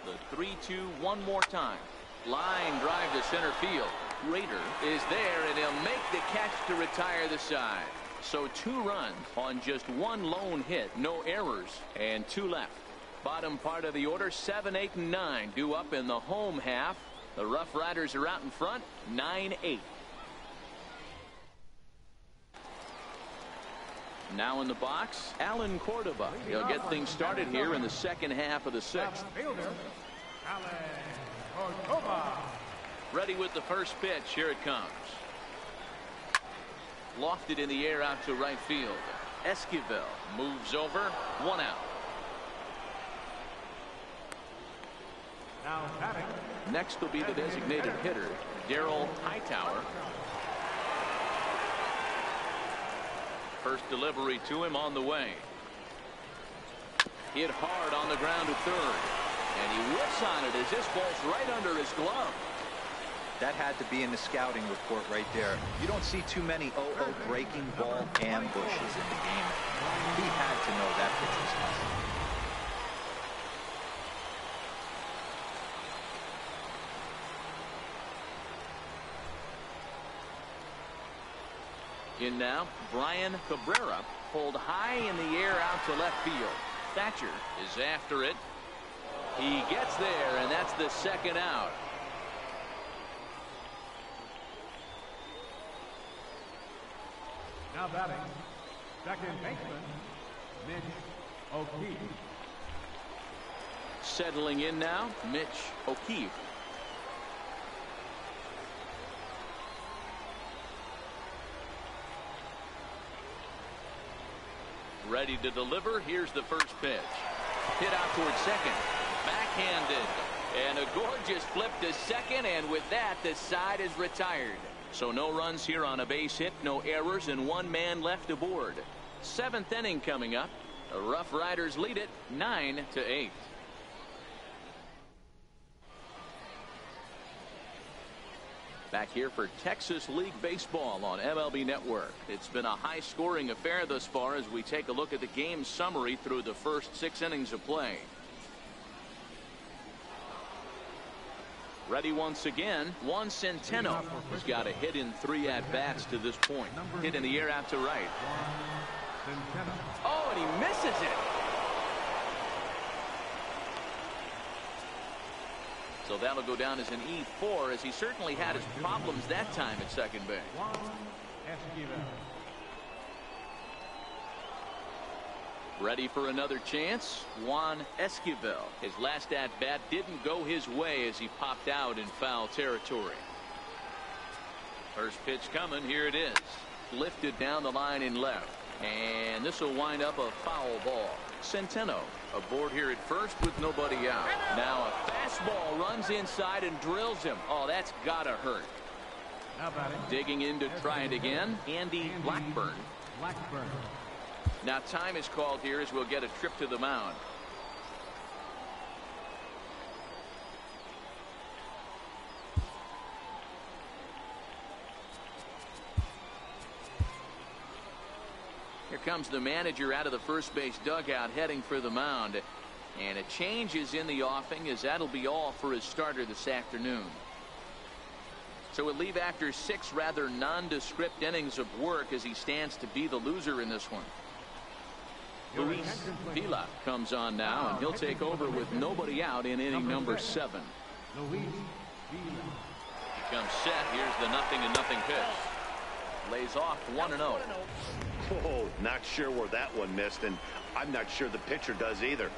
The 3-2 one more time. Line drive to center field. Rader is there and he'll make the catch to retire the side. So two runs on just one lone hit, no errors, and two left. Bottom part of the order, 7, 8, and 9 due up in the home half. The Rough Riders are out in front, 9-8. Now in the box, Alan Cordova. He'll get things started here in the second half of the sixth. Fielder, Alan Cordova. Ready with the first pitch. Here it comes. Lofted in the air out to right field. Esquivel moves over. One out. Now batting, Next will be the designated hitter, Daryl Hightower. First delivery to him on the way. Hit hard on the ground to third. And he whips on it as this ball's right under his glove. That had to be in the scouting report right there. You don't see too many 0-0 breaking ball ambushes in the game. He had to know that pitch was coming. In now, Brian Cabrera pulled high in the air out to left field. Thatcher is after it. He gets there, and that's the second out. Now batting, second baseman, Mitch O'Keefe. Settling in now, Mitch O'Keefe. Ready to deliver. Here's the first pitch. Hit out towards second. Backhanded. And a gorgeous flip to second. And with that, the side is retired. So no runs here on a base hit, no errors, and one man left aboard. Seventh inning coming up. The Rough Riders lead it 9 to 8. Back here for Texas League Baseball on MLB Network. It's been a high scoring affair thus far as we take a look at the game summary through the first six innings of play. Ready once again. Juan Centeno has got a hit in three at bats to this point. Hit in the air out to right. Oh, and he misses it. So that'll go down as an E4 as he certainly had his problems that time at second base. Juan Esquivel. Ready for another chance? Juan Esquivel. His last at bat didn't go his way as he popped out in foul territory. First pitch coming. Here it is. Lifted down the line in left. And this will wind up a foul ball. Centeno aboard here at first with nobody out. Now a fastball runs inside and drills him. Oh, that's gotta hurt. Now batting, Digging in to try it again. Andy Blackburn. Blackburn. Now time is called here as we'll get a trip to the mound. Here comes the manager out of the first base dugout heading for the mound. And a change is in the offing as that'll be all for his starter this afternoon. So we'll leave after six rather nondescript innings of work as he stands to be the loser in this one. Luis Vila comes on now, and he'll take over with nobody out in inning number seven. Luis Vila. He comes set. Here's the nothing and nothing pitch. Lays off 1 0. Oh, not sure where that one missed, and I'm not sure the pitcher does either.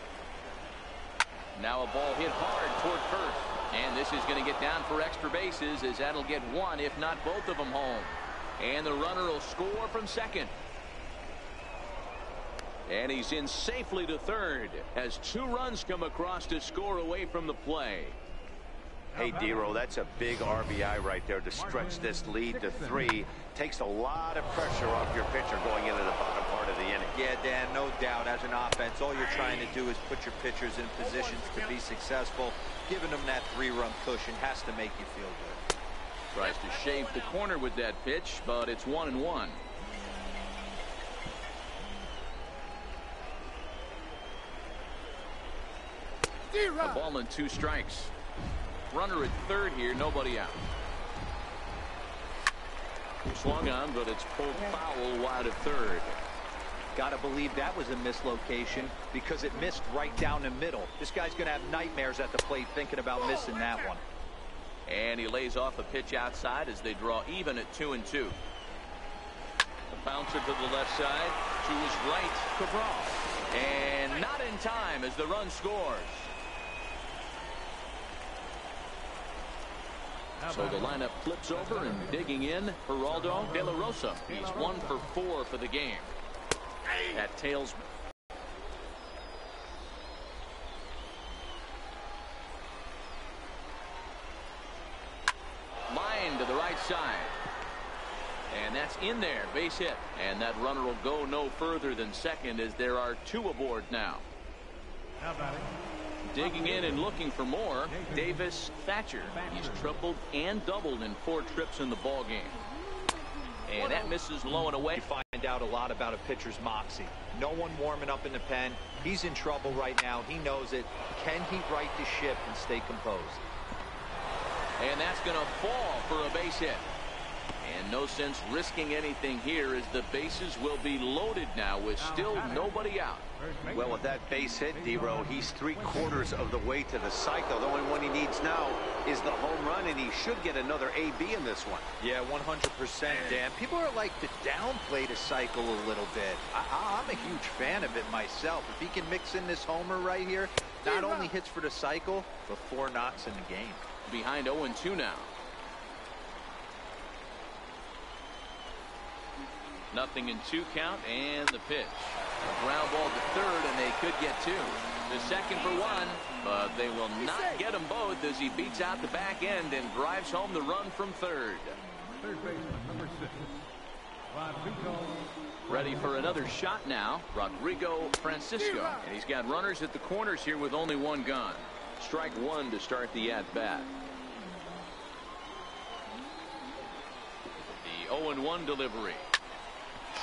Now a ball hit hard toward first. And this is going to get down for extra bases as that'll get one, if not both of them home. And the runner will score from second. And he's in safely to third as two runs come across to score away from the play. Hey, Dero, that's a big RBI right there to stretch this lead to three. Takes a lot of pressure off your pitcher going into the bottom part of the inning. Yeah, Dan, no doubt. As an offense, all you're trying to do is put your pitchers in positions to be successful. Giving them that three-run cushion has to make you feel good. Tries to shave the corner with that pitch, but it's one and one. A ball and two strikes. Runner at third here, nobody out. Swung on, but it's pulled foul wide of third. Gotta believe that was a mislocation because it missed right down the middle. This guy's gonna have nightmares at the plate thinking about missing that one. And he lays off a pitch outside as they draw even at two and two. The bouncer to the left side, to his right, Cabral. And not in time as the run scores. So the lineup flips over and digging in, Geraldo De La Rosa. He's one for four for the game. That tails line to the right side. And that's in there, base hit. And that runner will go no further than second as there are two aboard now. Now batting. Digging in and looking for more, Davis Thatcher. He's tripled and doubled in four trips in the ball game. And that misses low and away. You find out a lot about a pitcher's moxie. No one warming up in the pen. He's in trouble right now. He knows it. Can he right the ship and stay composed? And that's going to fall for a base hit. And no sense risking anything here as the bases will be loaded now with still nobody out. Well, with that base hit, Dero, he's three quarters of the way to the cycle. The only one he needs now is the home run, and he should get another AB in this one. Yeah, 100%, Dan. People are like to downplay the cycle a little bit. I, am a huge fan of it myself. If he can mix in this homer right here, not only hits for the cycle, but four knocks in the game. Behind 0-2 now. Nothing in two count and the pitch. A ground ball to third and they could get two. The second for one, but they will not get them both as he beats out the back end and drives home the run from third. Third baseman, number six. Rodrigo. Ready for another shot now, Rodrigo Francisco. And he's got runners at the corners here with only one gone. Strike one to start the at-bat. The 0-1 delivery.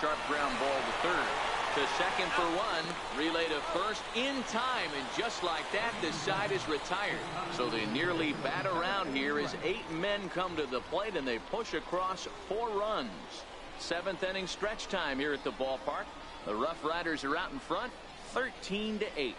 Sharp ground ball to third. To second for one. Relay to first in time. And just like that, the side is retired. So they nearly bat around here as eight men come to the plate and they push across four runs. Seventh inning stretch time here at the ballpark. The Rough Riders are out in front, 13 to 8.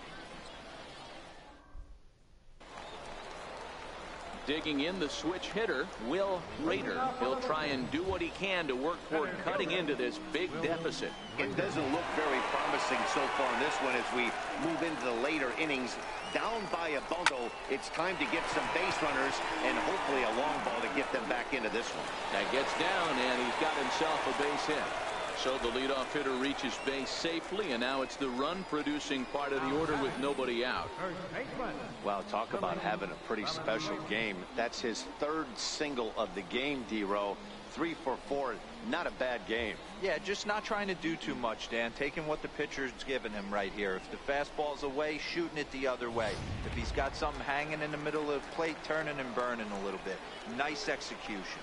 Digging in the switch hitter, Will Rader. He'll try and do what he can to work toward cutting into this big deficit. It doesn't look very promising so far in this one as we move into the later innings. Down by a bundle, it's time to get some base runners and hopefully a long ball to get them back into this one. That gets down, and he's got himself a base hit. So the leadoff hitter reaches base safely, and now it's the run-producing part of the order with nobody out. First baseman. Wow, talk about having a pretty special game. That's his third single of the game, Dero. Three for four, not a bad game. Yeah, just not trying to do too much, Dan. Taking what the pitcher's giving him right here. If the fastball's away, shooting it the other way. If he's got something hanging in the middle of the plate, turning and burning a little bit. Nice execution.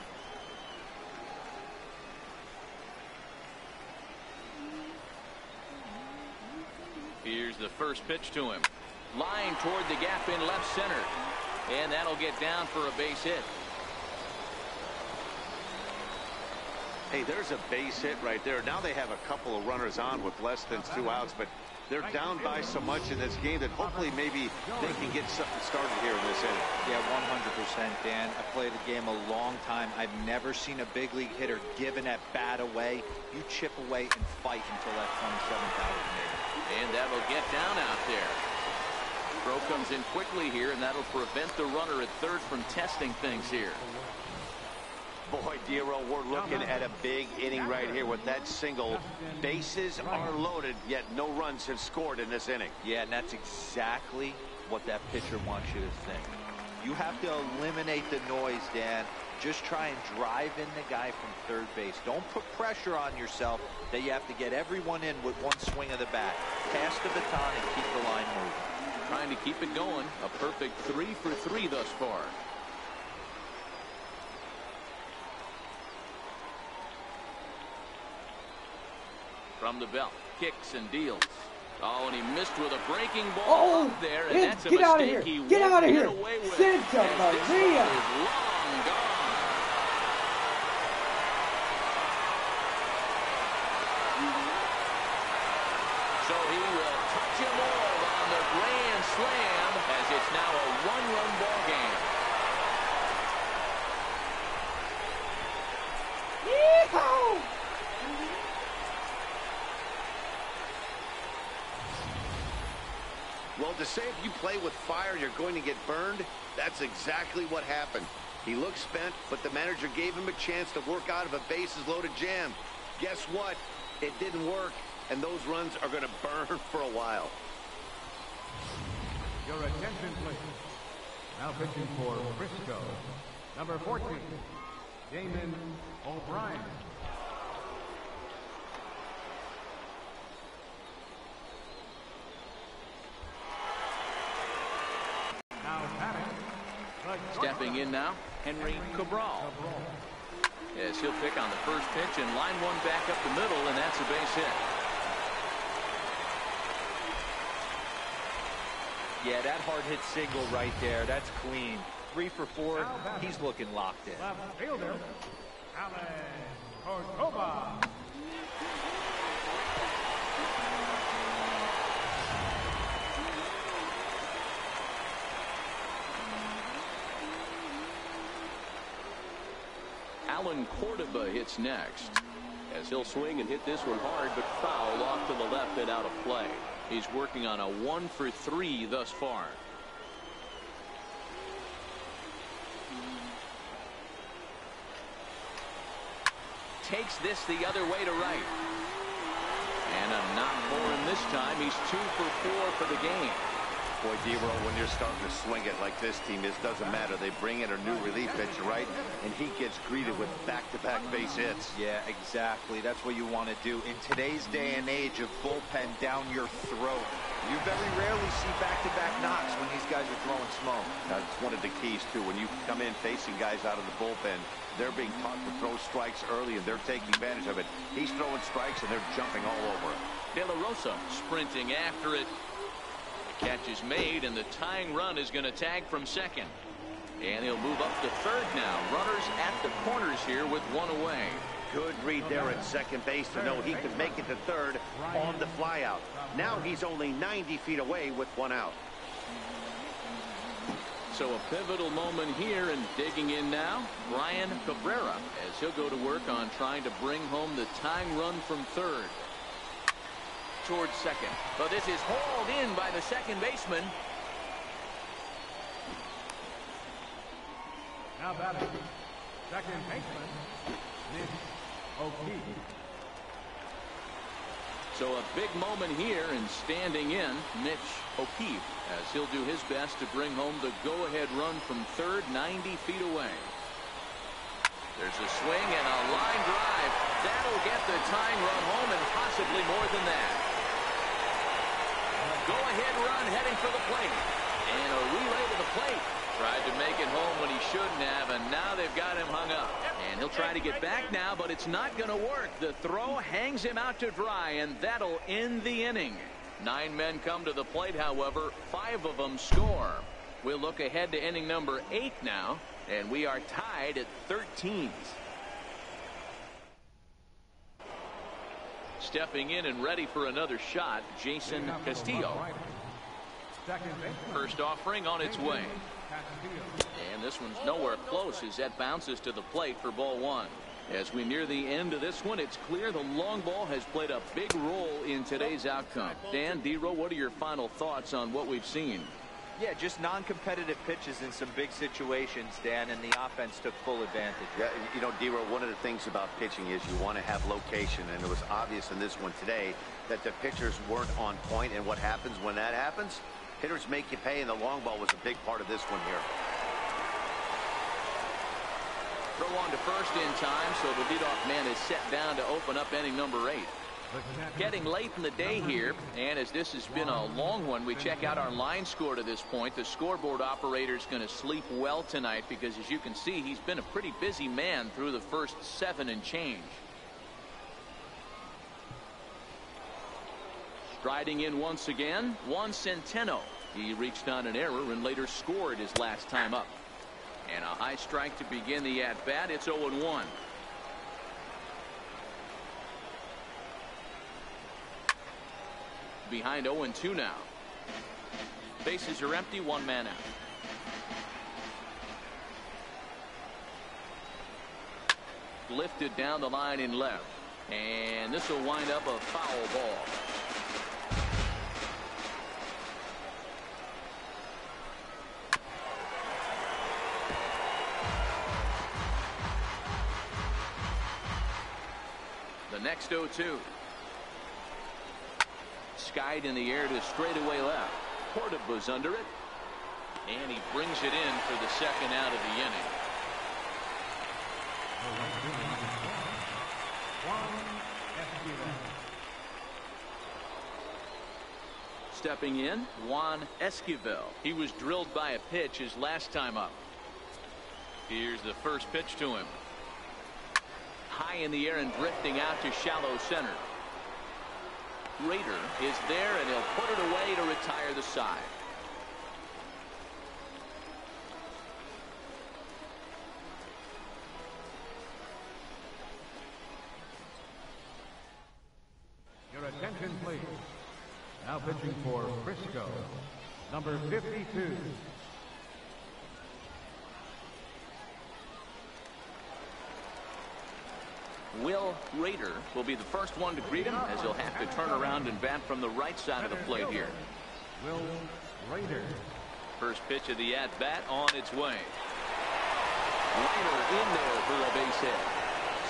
Here's the first pitch to him. Line toward the gap in left center. And that'll get down for a base hit. Hey, there's a base hit right there. Now they have a couple of runners on with less than two outs, but they're down by so much in this game that hopefully maybe they can get something started here in this inning. Yeah, 100%, Dan. I played the game a long time. I've never seen a big league hitter giving that bat away. You chip away and fight until that 27th out is made. And that'll get down out there. Throw comes in quickly here, and that'll prevent the runner at third from testing things here. Boy, Dero, we're looking at a big inning right here with that single. Bases are loaded, yet no runs have scored in this inning. Yeah, and that's exactly what that pitcher wants you to think. You have to eliminate the noise, Dan. Just try and drive in the guy from third base. Don't put pressure on yourself that you have to get everyone in with one swing of the bat. Pass the baton and keep the line moving. Trying to keep it going. A perfect three for three thus far. From the belt, kicks and deals. Oh, and he missed with a breaking ball Oh, up there, and get- that's a get mistake here. he Get out of here. Santa Maria. ball is long gone. to say if you play with fire, you're going to get burned, that's exactly what happened. He looked spent, but the manager gave him a chance to work out of a bases-loaded jam. Guess what? It didn't work, and those runs are going [laughs] to burn for a while. Your attention, please. Now pitching for Frisco, number 14, Damon O'Brien. Now batting, the Stepping in now, Henry Cabral. As he'll pick on the first pitch and line one back up the middle, and that's a base hit. Yeah, that hard hit single right there. That's clean. Three for four. He's looking locked in. left fielder, Alan Cordova. Alan Cordova hits next. As he'll swing and hit this one hard, but foul off to the left and out of play. He's working on a one for three thus far. Takes this the other way to right. And a knock for him this time. He's two for four for the game. Boy, Dero, when you're starting to swing it like this team is, doesn't matter. They bring in a new relief pitcher, right? And he gets greeted with back-to-back base hits. Yeah, exactly. That's what you want to do. In today's day and age of bullpen down your throat, you very rarely see back-to-back knocks when these guys are throwing smoke. That's one of the keys, too. When you come in facing guys out of the bullpen, they're being taught to throw strikes early, and they're taking advantage of it. He's throwing strikes, and they're jumping all over him. De La Rosa sprinting after it. Catch is made, and the tying run is going to tag from second. And he'll move up to third now. Runners at the corners here with one away. Good read there at second base to know he could make it to third on the flyout. Now he's only 90 feet away with one out. So a pivotal moment here and digging in now, Brian Cabrera, as he'll go to work on trying to bring home the tying run from third. Towards second. But this is hauled in by the second baseman. Now batting, second baseman, Mitch O'Keefe. So a big moment here and standing in Mitch O'Keefe as he'll do his best to bring home the go-ahead run from third 90 feet away. There's a swing and a line drive. That'll get the tying run home and possibly more than that. Go-ahead run heading for the plate. And a relay to the plate. Tried to make it home when he shouldn't have, and now they've got him hung up. And he'll try to get back now, but it's not going to work. The throw hangs him out to dry, and that'll end the inning. Nine men come to the plate, however. Five of them score. We'll look ahead to inning number eight now, and we are tied at 13. Stepping in and ready for another shot, Jason Castillo. First offering on its way. And this one's nowhere close as that bounces to the plate for ball one. As we near the end of this one, it's clear the long ball has played a big role in today's outcome. Dan, Dero, what are your final thoughts on what we've seen? Yeah, just non-competitive pitches in some big situations, Dan, and the offense took full advantage. Yeah, you know, Dero, one of the things about pitching is you want to have location, and it was obvious in this one today that the pitchers weren't on point, and what happens when that happens? Hitters make you pay, and the long ball was a big part of this one here. Throw on to first in time, so the leadoff man is set down to open up inning number eight. Getting late in the day here, and as this has been a long one, we check out our line score to this point. The scoreboard operator is going to sleep well tonight because, as you can see, he's been a pretty busy man through the first seven and change. Striding in once again, Juan Centeno. He reached on an error and later scored his last time up. And a high strike to begin the at-bat. It's 0-1. behind 0-2 now. Bases are empty, one man out. Lifted down the line in left. And this will wind up a foul ball. The next 0-2. Skied in the air to straightaway left. Cordova's under it. And he brings it in for the second out of the inning. Stepping in, Juan Esquivel. He was drilled by a pitch his last time up. Here's the first pitch to him. High in the air and drifting out to shallow center. Rader is there and he'll put it away to retire the side. Your attention, please. Now pitching for Frisco, number 52. Will Rader will be the first one to greet him as he'll have to turn around and bat from the right side of the plate here. Will Rader. First pitch of the at-bat on its way. Rader in there for a base hit.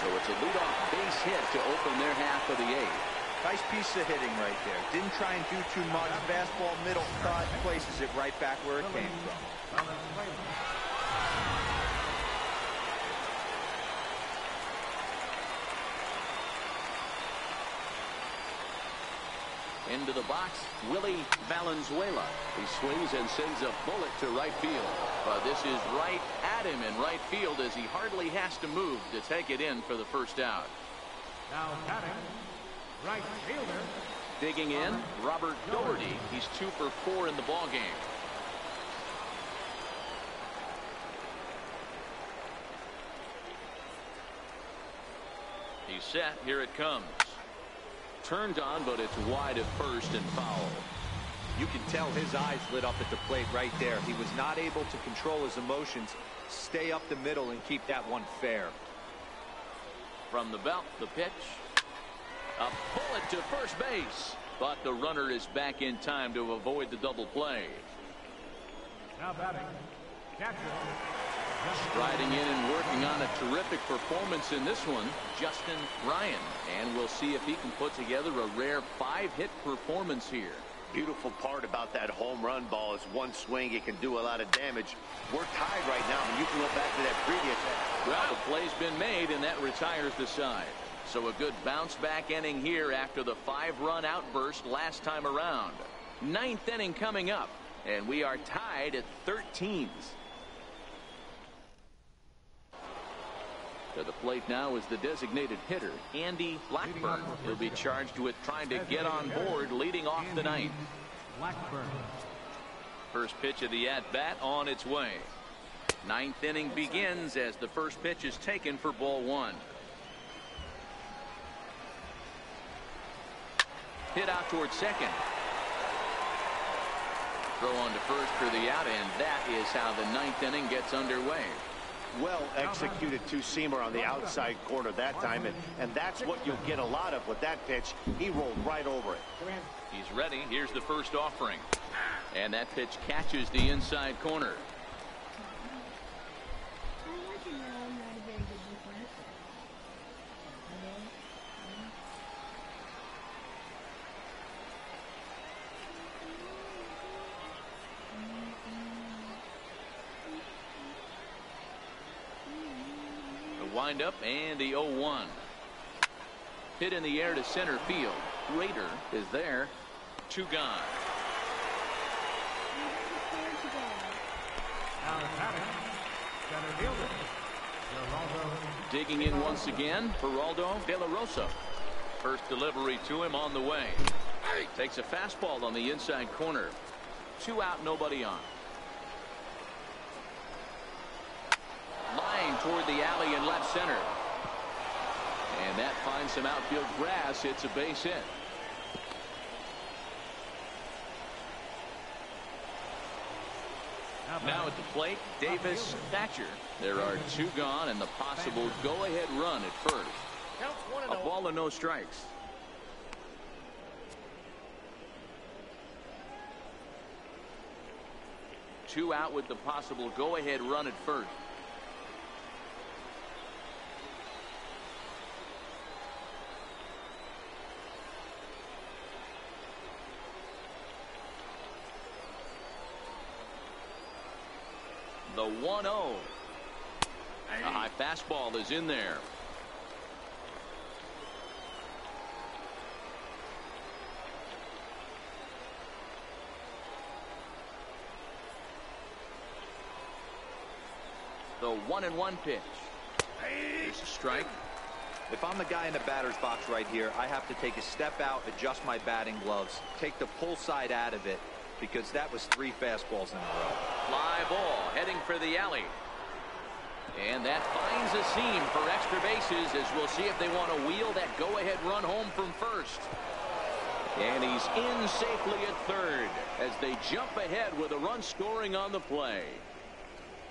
So it's a leadoff base hit to open their half of the eighth. Nice piece of hitting right there. Didn't try and do too much. Fastball middle cut places it right back where it came from. Into the box, Willie Valenzuela. He swings and sends a bullet to right field. But this is right at him in right field as he hardly has to move to take it in for the first out. Now batting, right fielder. Digging in, Robert Doherty. He's two for four in the ball game. He's set. Here it comes. Turned on, but it's wide at first and foul. You can tell his eyes lit up at the plate right there. He was not able to control his emotions, stay up the middle, and keep that one fair. From the belt, the pitch. A bullet to first base. But the runner is back in time to avoid the double play. Now batting, catcher. Striding in and working on a terrific performance in this one, Justin Ryan. And we'll see if he can put together a rare five-hit performance here. Beautiful part about that home run ball is one swing, it can do a lot of damage. We're tied right now, and you can look back to that previous. Well, the play's been made, and that retires the side. So a good bounce back inning here after the five-run outburst last time around. Ninth inning coming up, and we are tied at 13s. To the plate now is the designated hitter, Andy Blackburn. He'll be charged with trying to get on board leading off the ninth. Blackburn. First pitch of the at-bat on its way. Ninth inning begins as the first pitch is taken for ball one. Hit out towards second. Throw on to first for the out, and that is how the ninth inning gets underway. Well executed two-seamer on the outside corner that time, and, and that's what you'll get a lot of with that pitch. He rolled right over it. He's ready. Here's the first offering. And that pitch catches the inside corner. Windup and the 0-1. Hit in the air to center field. Rader is there. Two gone. Digging in once again, Geraldo De La Rosa. First delivery to him on the way. Takes a fastball on the inside corner. Two out, nobody on. Line toward the alley in left center. And that finds some outfield grass. It's a base hit. Now at the plate, Davis Thatcher. There are two gone and the possible go-ahead run at first. Counts one and A oh. ball and no strikes. Two out with the possible go-ahead run at first. 1-0. A high fastball is in there. The one and one pitch. Here's a strike. If I'm the guy in the batter's box right here, I have to take a step out, adjust my batting gloves, take the pull side out of it, because that was three fastballs in a row. Fly ball heading for the alley. And that finds a seam for extra bases as we'll see if they want to wheel that go-ahead run home from first. And he's in safely at third as they jump ahead with a run scoring on the play.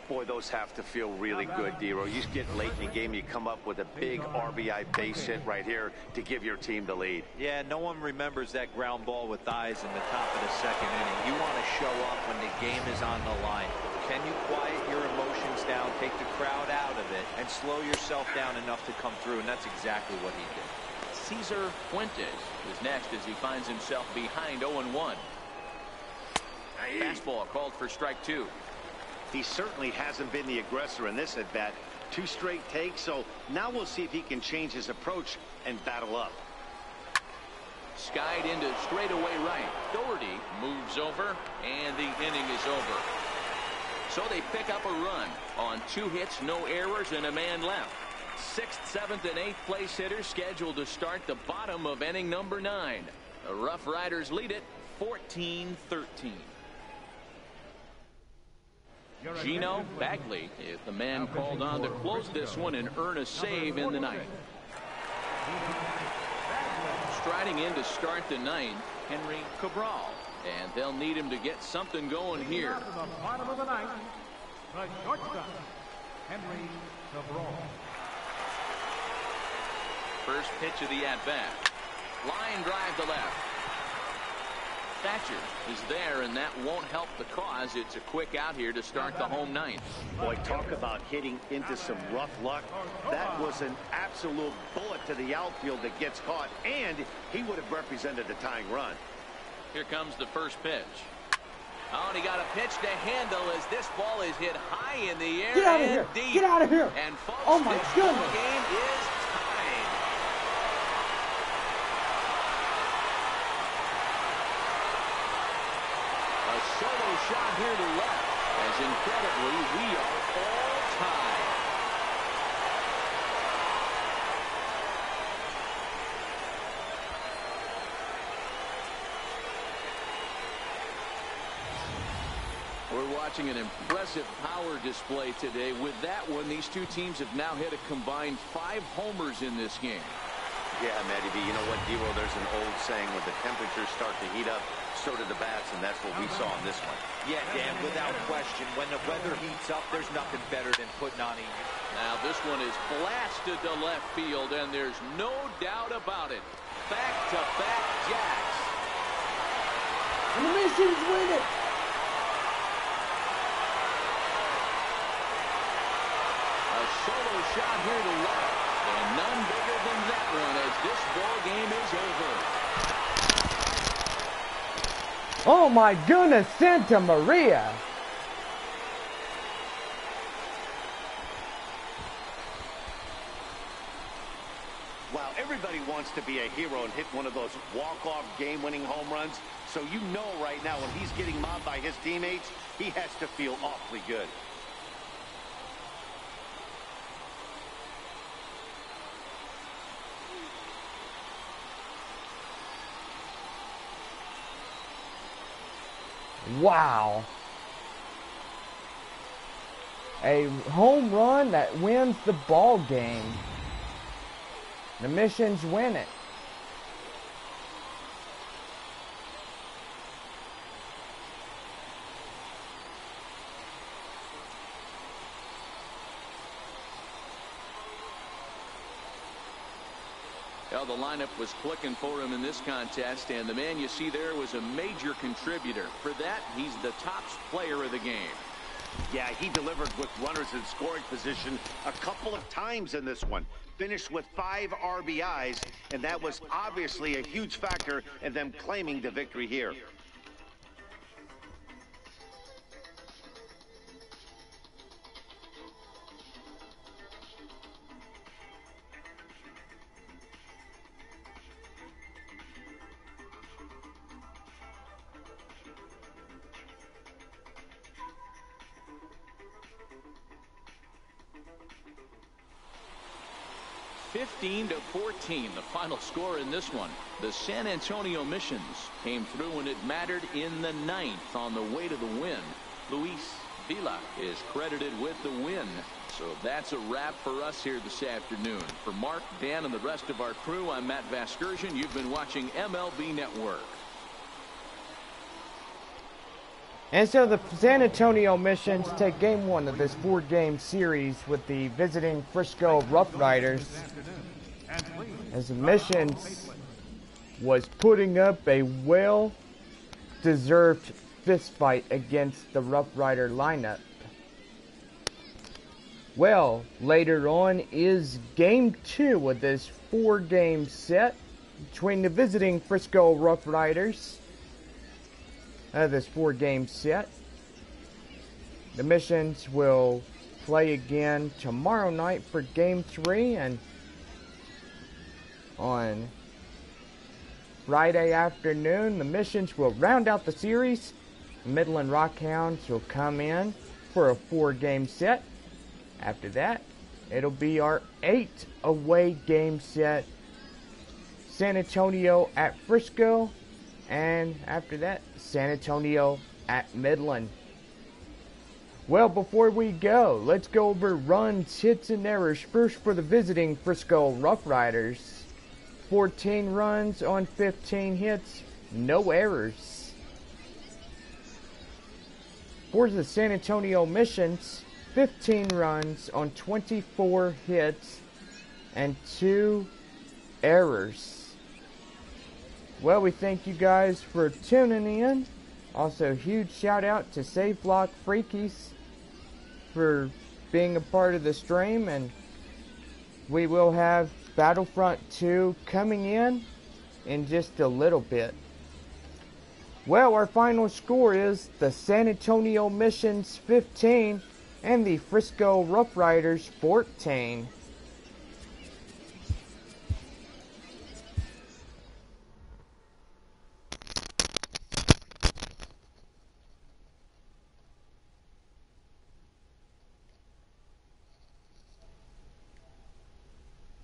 Boy, those have to feel really good, Dero. You get late in the game, you come up with a big RBI base hit right here to give your team the lead. Yeah, no one remembers that ground ball with eyes in the top of the second inning. You want to show up when the game is on the line. Can you quiet your emotions down, take the crowd out of it, and slow yourself down enough to come through? And that's exactly what he did. Cesar Fuentes is next as he finds himself behind 0-1. Fastball called for strike two. He certainly hasn't been the aggressor in this at bat. Two straight takes, so now we'll see if he can change his approach and battle up. Skied into straightaway right. Doherty moves over, and the inning is over. So they pick up a run on two hits, no errors, and a man left. Sixth, seventh, and eighth place hitters scheduled to start the bottom of inning number nine. The Rough Riders lead it 14-13. Gino Bagley is the man called on to close this one and earn a save in the ninth. Striding in to start the ninth, Henry Cabral. And they'll need him to get something going here. Bottom of the ninth, the shortstop, Henry Cabral. First pitch of the at-bat. Line drive to left. Thatcher is there, and that won't help the cause. It's a quick out here to start the home ninth. Boy, talk about hitting into some rough luck. That was an absolute bullet to the outfield that gets caught, and he would have represented the tying run. Here comes the first pitch. Oh, and he got a pitch to handle as this ball is hit high in the air Get out of here. deep. Get out of here. And folks, Oh, my this goodness. game is tied. A solo shot here to left, as incredibly we are all tied. We're watching an impressive power display today. With that one, these two teams have now hit a combined five homers in this game. Yeah, Matty B, you know what, Dero, there's an old saying, when the temperatures start to heat up, so do the bats, and that's what we saw in this one. Yeah, Dan, without question, when the weather heats up, there's nothing better than putting on a Now this one is blasted to left field, and there's no doubt about it. Back-to-back jacks. And the missions win it. A solo shot here to left, and none bigger than that one as this ball game is over. Oh my goodness, Santa Maria. Wow, everybody wants to be a hero and hit one of those walk-off game-winning home runs. So you know right now when he's getting mobbed by his teammates, he has to feel awfully good. Wow. A home run that wins the ball game. The missions win it. Well, the lineup was clicking for him in this contest, and the man you see there was a major contributor. For that, he's the top player of the game. Yeah, he delivered with runners in scoring position a couple of times in this one. Finished with five RBIs, and that was obviously a huge factor in them claiming the victory here. 15 to 14, the final score in this one. The San Antonio Missions came through when it mattered in the ninth on the way to the win. Luis Vila is credited with the win. So that's a wrap for us here this afternoon. For Mark, Dan, and the rest of our crew, I'm Matt Vasgersian. You've been watching MLB Network. And so the San Antonio Missions take game one of this four-game series with the visiting Frisco Rough Riders. As the Missions was putting up a well-deserved fistfight against the Rough Rider lineup. Well, later on is game two of this four-game set between the visiting Frisco Rough Riders of this four game set. The missions will play again tomorrow night for game three and on Friday afternoon the missions will round out the series. The Midland Rockhounds will come in for a four game set. After that, it'll be our eight away game set. San Antonio at Frisco and after that, San Antonio at Midland. Well, before we go, let's go over runs, hits, and errors. First for the visiting Frisco Rough Riders. 14 runs on 15 hits, no errors. For the San Antonio Missions, 15 runs on 24 hits and 2 errors. Well, we thank you guys for tuning in. Also, huge shout out to Safe Lock Freakies for being a part of the stream. And we will have Battlefront 2 coming in in just a little bit. Well, our final score is the San Antonio Missions 15 and the Frisco Rough Riders 14.